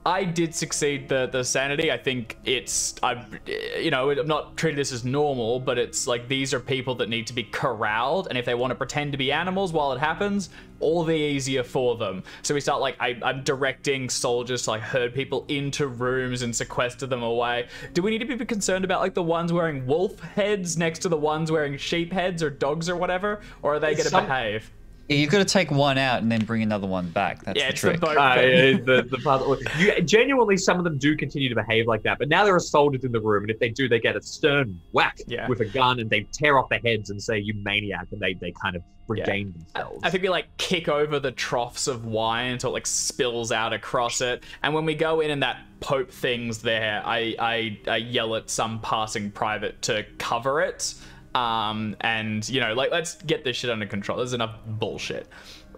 I did succeed the the sanity. I think it's I you know I'm not treating this as normal, but it's like these are people that need to be corralled, and if they want to pretend to be animals while it happens, all the easier for them. So we start like I, I'm directing soldiers to like herd people into rooms and sequester them away. Do we need to be concerned about like the ones wearing wolf heads next to the ones wearing sheep heads or dogs or whatever, or are they going to behave? Yeah, you've got to take one out and then bring another one back. That's Yeah, the it's the trick. boat Uh, thing. the the part you genuinely some of them do continue to behave like that, but now there are soldiers in the room, and if they do, they get a stern whack Yeah. with a gun, and they tear off their heads and say "you maniac," and they they kind of regain themselves. I think we like kick over the troughs of wine until it like spills out across it. And when we go in and that Pope thing's there, I I, I yell at some passing private to cover it. Um, and you know, like let's get this shit under control. There's enough bullshit.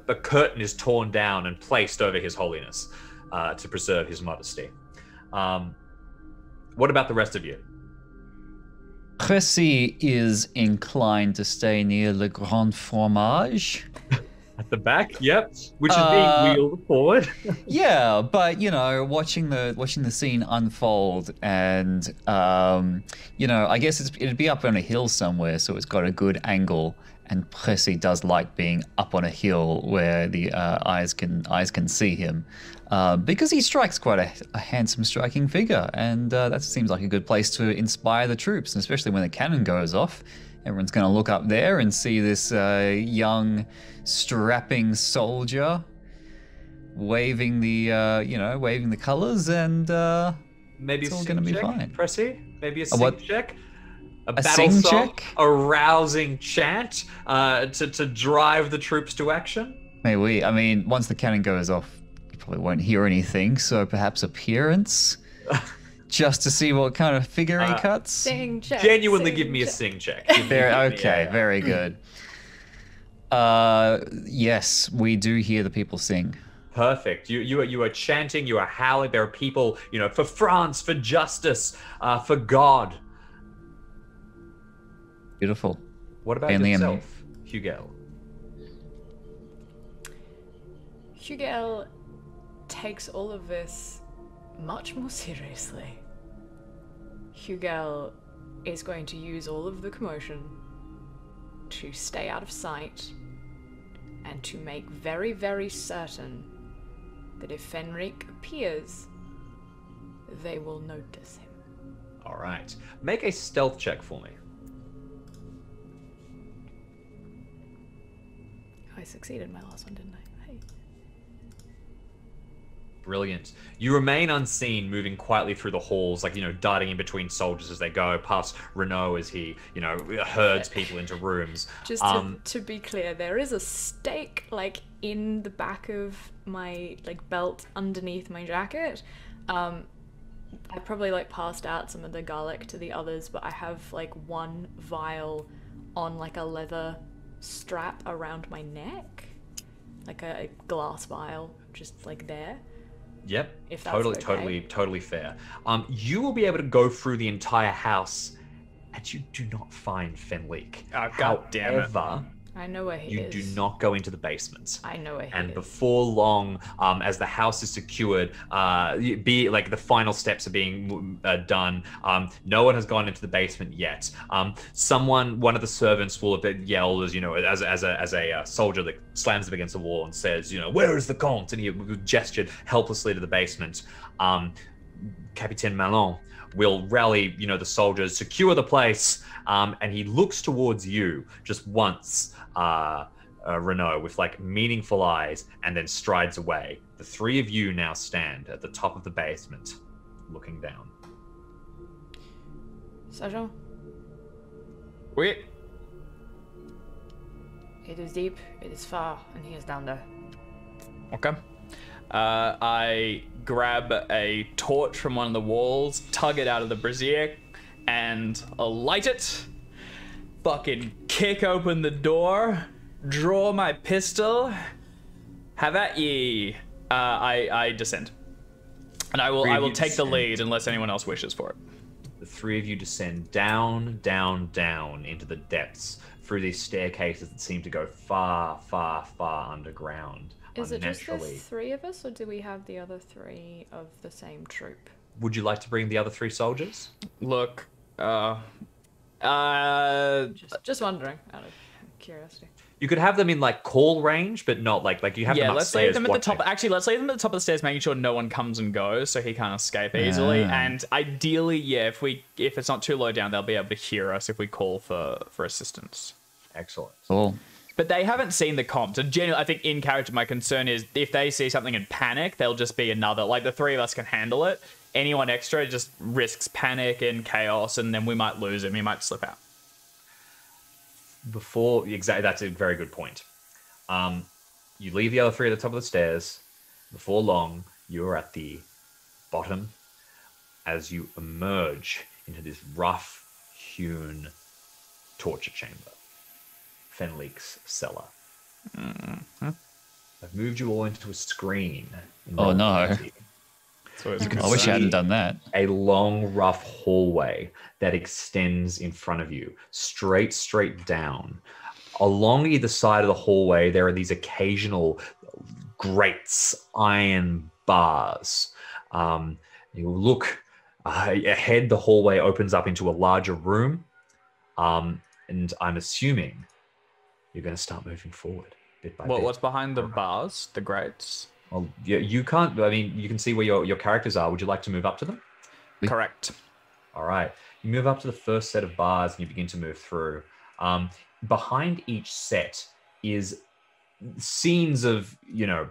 the curtain is torn down and placed over His Holiness uh, to preserve his modesty. Um, what about the rest of you? Pressy is inclined to stay near Le Grand Fromage. (laughs) At the back, yep, which is Uh, being wheeled forward. (laughs) Yeah, but you know, watching the watching the scene unfold, and um, you know, I guess it's, it'd be up on a hill somewhere, so it's got a good angle. And Pressy does like being up on a hill where the uh, eyes can eyes can see him, uh, because he strikes quite a, a handsome, striking figure, and uh, that seems like a good place to inspire the troops, and especially when the cannon goes off. Everyone's going to look up there and see this uh, young, strapping soldier waving the uh, you know waving the colors and uh, Maybe It's all gonna be check, fine. Pressy? Maybe a A sing what? check? A, A battle sing song, check? a rousing chant uh, to, to drive the troops to action? maybe we I mean once the cannon goes off you probably won't hear anything so perhaps appearance (laughs) just to see what kind of figure he Uh, cuts Sing check. Genuinely sing give me a sing check. (laughs) Give me- very give okay very good uh yes we do hear the people sing Perfect. You you are you are chanting. You are howling. There are people, you know, for France, for justice, uh, for God. beautiful What about Mainly in- yourself, Hugel? Hugel takes all of this much more (laughs) seriously. Hugel is going to use all of the commotion to stay out of sight and to make very, very certain that if Fenalik appears, they will notice him. All right. Make a stealth check for me. I succeeded my last one, didn't I? Brilliant. You remain unseen, moving quietly through the halls, like you know, darting in between soldiers as they go, past Renault as he, you know, herds people into rooms. Just to, Um, to be clear, there is a stake like in the back of my like belt underneath my jacket. Um, I probably like passed out some of the garlic to the others, but I have like one vial on like a leather strap around my neck, like a glass vial, just like there. Yep. If that's totally, okay. totally, totally fair. Um, you will be able to go through the entire house, and you do not find Fenalik. Oh, God damn it. I know where he you is. do not go into the basement. I know where he and is. before long, um, as the house is secured, uh, be like the final steps are being uh, done. Um, no one has gone into the basement yet. Um, someone, one of the servants, will have yelled as you know, as as a as a uh, soldier that slams him against the wall and says, you know, where is the comte? And he gestured helplessly to the basement. Um, Capitaine Malon will rally, you know, the soldiers, secure the place, um, and he looks towards you just once, uh, uh, Renault, with like meaningful eyes, and then strides away. The three of you now stand at the top of the basement, looking down. Sergeant, Wait. it is deep, it is far, and he is down there. Okay. Uh, I grab a torch from one of the walls, tug it out of the brazier, and light it. Fucking kick open the door, draw my pistol. Have at ye. Uh, I I descend, and I will I will you take the lead unless anyone else wishes for it. The three of you descend down, down, down into the depths through these staircases that seem to go far, far, far underground. Is it just the three of us, or do we have the other three of the same troop? Would you like to bring the other three soldiers? Look, uh, uh, Just, just wondering, out of curiosity. You could have them in like call range, but not like like you have yeah, them let's leave them at the top. Actually, let's leave them at the top of the stairs, making sure no one comes and goes, so he can't escape easily. Ah. And ideally, yeah, if we if it's not too low down, they'll be able to hear us if we call for for assistance. Excellent. Cool. But they haven't seen the comps. And generally, I think in character, my concern is if they see something and panic, they'll just be another. Like the three of us can handle it. Anyone extra just risks panic and chaos, and then we might lose him. He might slip out. before exactly that's a very good point um you leave the other three at the top of the stairs before long you're at the bottom as you emerge into this rough hewn torture chamber Fenalik's cellar i've moved you all into a screen in Oh, no. lobby. So I wish I hadn't done that. a long, rough hallway that extends in front of you, straight, straight down. Along either side of the hallway, there are these occasional grates, iron bars. Um, you look uh, ahead, the hallway opens up into a larger room. Um, and I'm assuming you're going to start moving forward bit by What, bit. what's behind the bars, the grates? Well, you, you can't, I mean, you can see where your, your characters are. Would you like to move up to them? Correct. All right. You move up to the first set of bars and you begin to move through. Um, behind each set is scenes of, you know,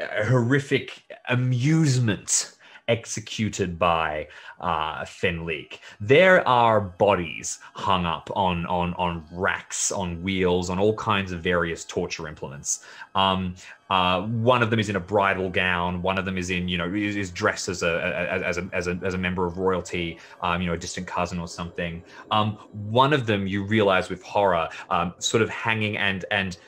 horrific amusement executed by uh, Fenalik. There are bodies hung up on on on racks, on wheels, on all kinds of various torture implements. Um, uh, one of them is in a bridal gown. One of them is in, you know, is, is dressed as a as a as a as a member of royalty. Um, you know, a distant cousin or something. Um, one of them, you realize with horror, um, sort of hanging and and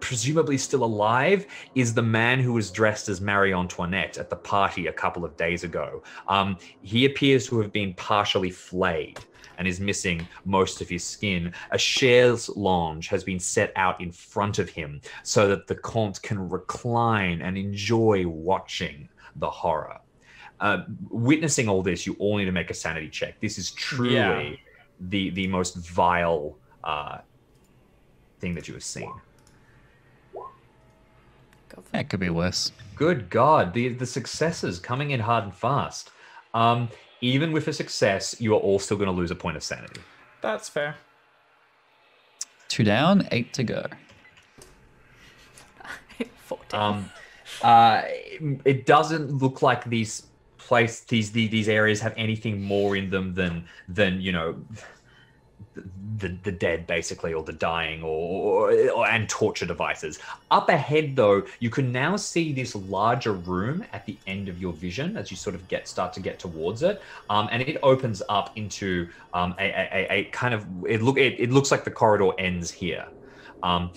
presumably still alive is the man who was dressed as Marie Antoinette at the party a couple of days ago. Um, he appears to have been partially flayed and is missing most of his skin. A chaise lounge has been set out in front of him so that the Comte can recline and enjoy watching the horror. Uh, witnessing all this, you all need to make a sanity check. This is truly Yeah. the the most vile uh, thing that you have seen. Go for That could be worse. Good God, the the successes coming in hard and fast. Um, even with a success, you are all still going to lose a point of sanity. That's fair. Two down, eight to go. (laughs) it. 14. Um, uh, it, it doesn't look like these place these, these these areas have anything more in them than than you know the the dead basically or the dying or, or, and torture devices up ahead though you can now see this larger room at the end of your vision as you sort of get start to get towards it um, and it opens up into um, a, a, a, a kind of it look it, it looks like the corridor ends here um,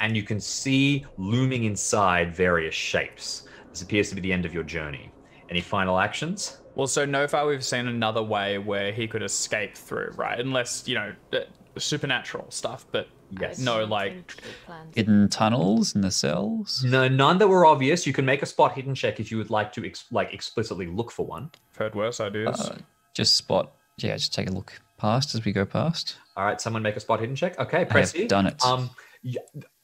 and you can see looming inside various shapes This appears to be the end of your journey. Any final actions? Well, so no far we've seen another way where he could escape through, right? Unless you know, uh, supernatural stuff, but Yes. no, like think big plans. Hidden tunnels in the cells. No, none that were obvious. You can make a spot hidden check if you would like to ex- like explicitly look for one. I've heard worse ideas. Uh, just spot. Yeah, just take a look past as we go past. All right, someone make a spot hidden check. Okay, I have done it. Um,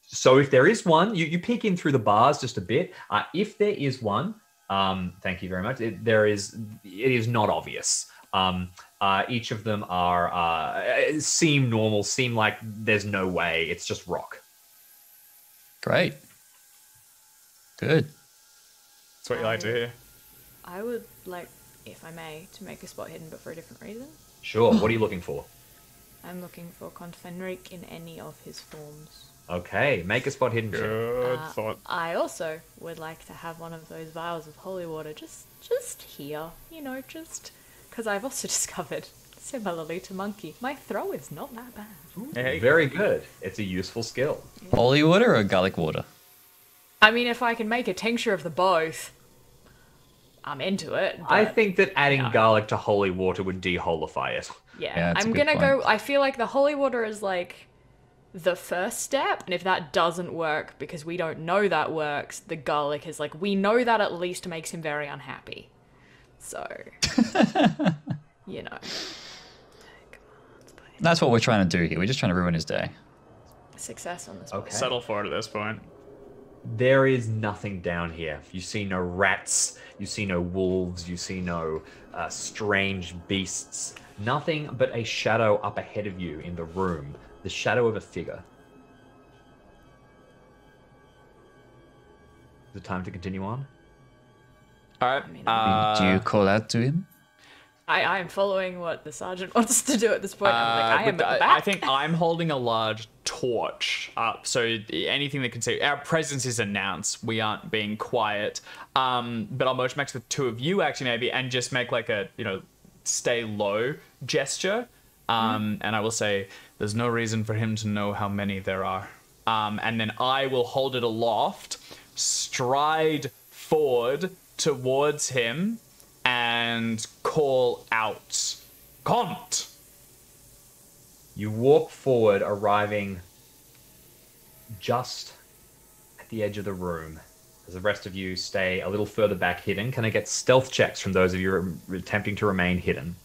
so if there is one, you, you peek in through the bars just a bit. Uh, if there is one, um, thank you very much. It, there is, it is not obvious. Um, uh, each of them are uh, seem normal, seem like there's no way. It's just rock. Great. Good. That's what you like to hear. I would like, if I may, to make a spot hidden, but for a different reason. Sure. what are you (sighs) looking for? I'm looking for Comte Fenalik in any of his forms. Okay, make a spot hidden check. Good Uh, thought. I also would like to have one of those vials of holy water just just here, you know, just because I've also (laughs) discovered, similarly to Monkey, my throw is not that bad. Hey, Very good. It's a useful skill. Holy water or garlic water? I mean, if I can make a tincture of the both, I'm into it. I think that adding no. garlic to holy water would deholify it. yeah, Yeah, that's a I'm gonna go. I feel like the holy water is like the first step, and if that doesn't work because we don't know that works, the garlic is like we know that at least makes him very unhappy. So, (laughs) you know, That's what we're trying to do here. We're just trying to ruin his day. success on this. Okay. Settle for it at this point. There is nothing down here. You see no rats, you see no wolves, you see no uh, strange beasts. Nothing but a shadow up ahead of you in the room. The shadow of a figure. Is it time to continue on? All right. mean, uh, do you call out to him? I, I am following what the sergeant (laughs) wants to do at this point. I'm like, Uh, I am at the the- back. I think I'm holding a large torch up, so anything that can see our presence is announced. We aren't being quiet. Um, but I'll motion back to the two of you actually maybe, and just make like a you know stay low gesture. Um, and I will say, there's no reason for him to know how many there are. Um, and then I will hold it aloft, stride forward towards him, and call out, "Comte." You walk forward, arriving just at the edge of the room. As the rest of you stay a little further back hidden, can I get stealth checks from those of you attempting to remain hidden?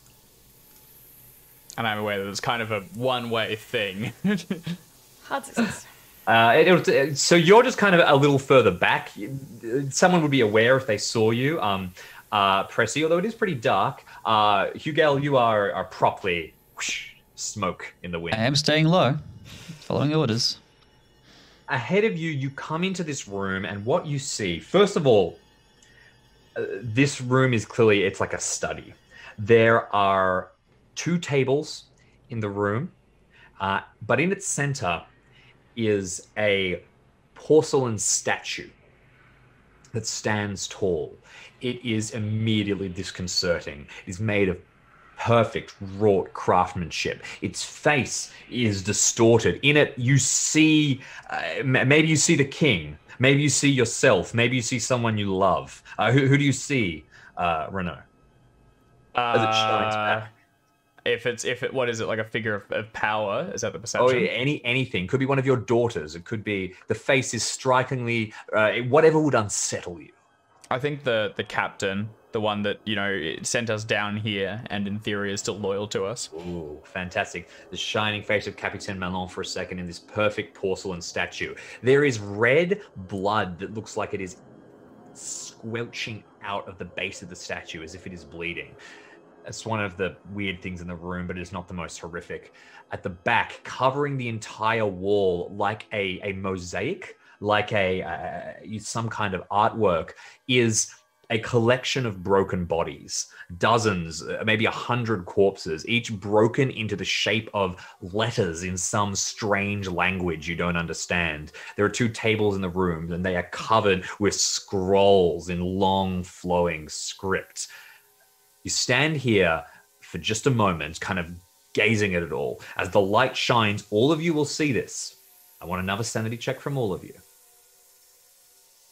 And I'm aware that it's kind of a one-way thing. Hard success. (laughs) Uh, it, it, so you're just kind of a little further back. Someone would be aware if they saw you, um, uh, Pressy, although it is pretty dark. Uh, Hugel, you are, are properly whoosh, smoke in the wind. I am staying low, following orders. ahead of you, you come into this room, and what you see, first of all, uh, this room is clearly it's like a study. There are two tables in the room, uh, but in its center is a porcelain statue that stands tall. It is immediately disconcerting. It is made of perfect wrought craftsmanship. Its face is distorted. In it, you see uh, maybe you see the king. Maybe you see yourself. Maybe you see someone you love. Uh, who, who do you see, uh, Renault? As it shines Uh, back. If it's if it what is it like a figure of, of power? Is that the Oh, perception? yeah, any anything could be one of your daughters. It could be the face is strikingly uh, whatever would unsettle you. I think the the captain, the one that you know it sent us down here, and in theory is still loyal to us. Ooh, fantastic. The shining face of Capitaine Malon for a second in this perfect porcelain statue. There is red blood that looks like it is squelching out of the base of the statue as if it is bleeding. It's one of the weird things in the room, but it's not the most horrific. At the back, covering the entire wall like a, a mosaic, like a uh, some kind of artwork, is a collection of broken bodies, dozens, uh, maybe a hundred corpses, each broken into the shape of letters in some strange language you don't understand. There are two tables in the room, and they are covered with scrolls in long, flowing script. You stand here for just a moment, kind of gazing at it all. As the light shines, all of you will see this. I want another sanity check from all of you.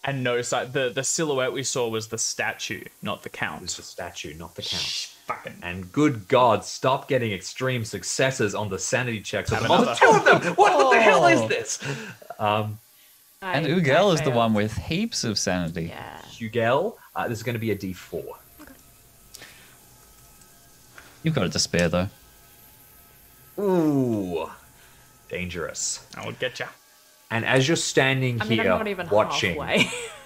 And no sight. The the silhouette we saw was the statue, not the count. It was the statue, not the count. Fucking. And good God, stop getting extreme successes on the sanity checks. At the Have moment. Two of them. What, what the hell is Oh. this? Um, And I- Hugel is the one with heaps of sanity. Yeah. Hugel, uh, this is going to be a D4. You've got it to spare though. Ooh, dangerous. I'll get you. And as you're standing I mean, here I'm not even watching,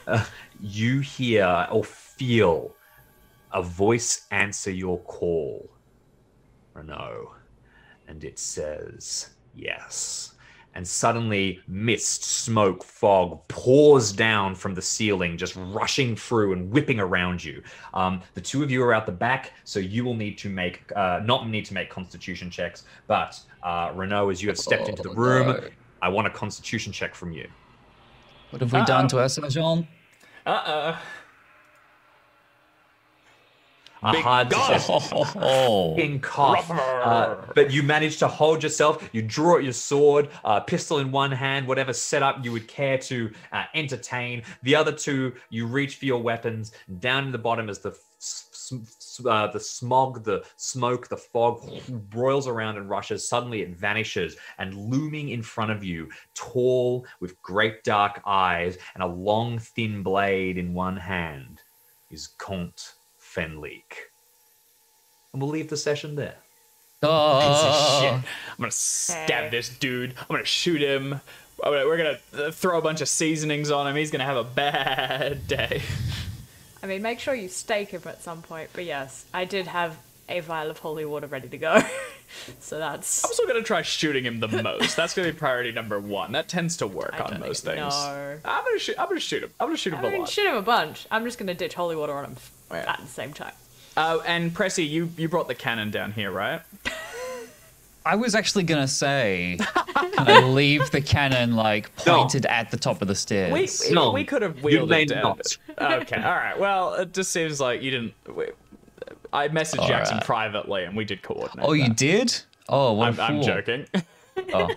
uh, (laughs) you hear or feel a voice answer your call, Renault, and it says yes. And suddenly, mist, smoke, fog pours down from the ceiling, just rushing through and whipping around you. Um, the two of you are out the back, so you will need to make, uh, not need to make constitution checks, but uh, Renault, as you have stepped into the Oh, room, no. I want a constitution check from you. What have we done to our Jean? Uh uh A Big hard. (laughs) Oh, fucking cough. Uh, but you manage to hold yourself. You draw out your sword, uh, pistol in one hand, whatever setup you would care to uh, entertain. The other two, you reach for your weapons. Down in the bottom is the uh, the smog, the smoke, the fog broils around and rushes. Suddenly, it vanishes, and looming in front of you, tall with great dark eyes and a long, thin blade in one hand, is Comte Fenalik. And we'll leave the session there. Oh. shit. I'm gonna stab Okay. this dude. I'm gonna shoot him. We're gonna uh, throw a bunch of seasonings on him. He's gonna have a bad (laughs) day. I mean, make sure you stake him at some point. But yes, I did have a vial of holy water ready to go. (laughs) so that's. I'm still gonna try shooting him the most. That's gonna be priority number one. That tends to work I on don't most even things. know. I'm gonna shoot. I'm gonna shoot him. I'm gonna shoot him I a mean, lot. shoot him a bunch. I'm just gonna ditch holy water on him Yeah. at the same time. Uh, and Pressy, you you brought the cannon down here, right? (laughs) I was actually gonna say, (laughs) can I leave the cannon like No. pointed at the top of the stairs? We No, we could have wheeled may it down. not. (laughs) okay, all right. Well, it just seems like you didn't. We, I messaged All Jackson right. privately, and we did coordinate. oh, you did? Oh, what I'm, a I'm joking. Oh.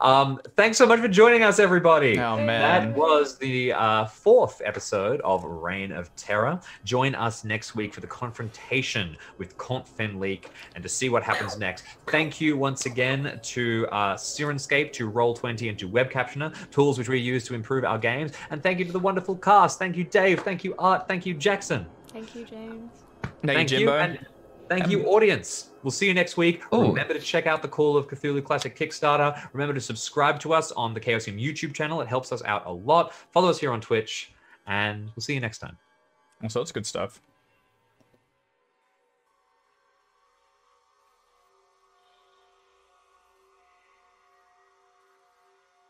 Um, thanks so much for joining us, everybody. Oh, man. That was the uh, fourth episode of Reign of Terror. Join us next week for the confrontation with Comte Fenalik and to see what happens next. Thank you once again to uh, Syrinscape, to Roll20, and to Web Captioner, tools which we use to improve our games. And thank you to the wonderful cast. Thank you, Dave. Thank you, Art. Thank you, Jackson. Thank you, James. Thank, Thank you, you, and thank you, audience. We'll see you next week. Ooh. Remember to check out the Call of Cthulhu Classic Kickstarter. Remember to subscribe to us on the Chaosium YouTube channel. It helps us out a lot. Follow us here on Twitch, and we'll see you next time. Also, it's good stuff.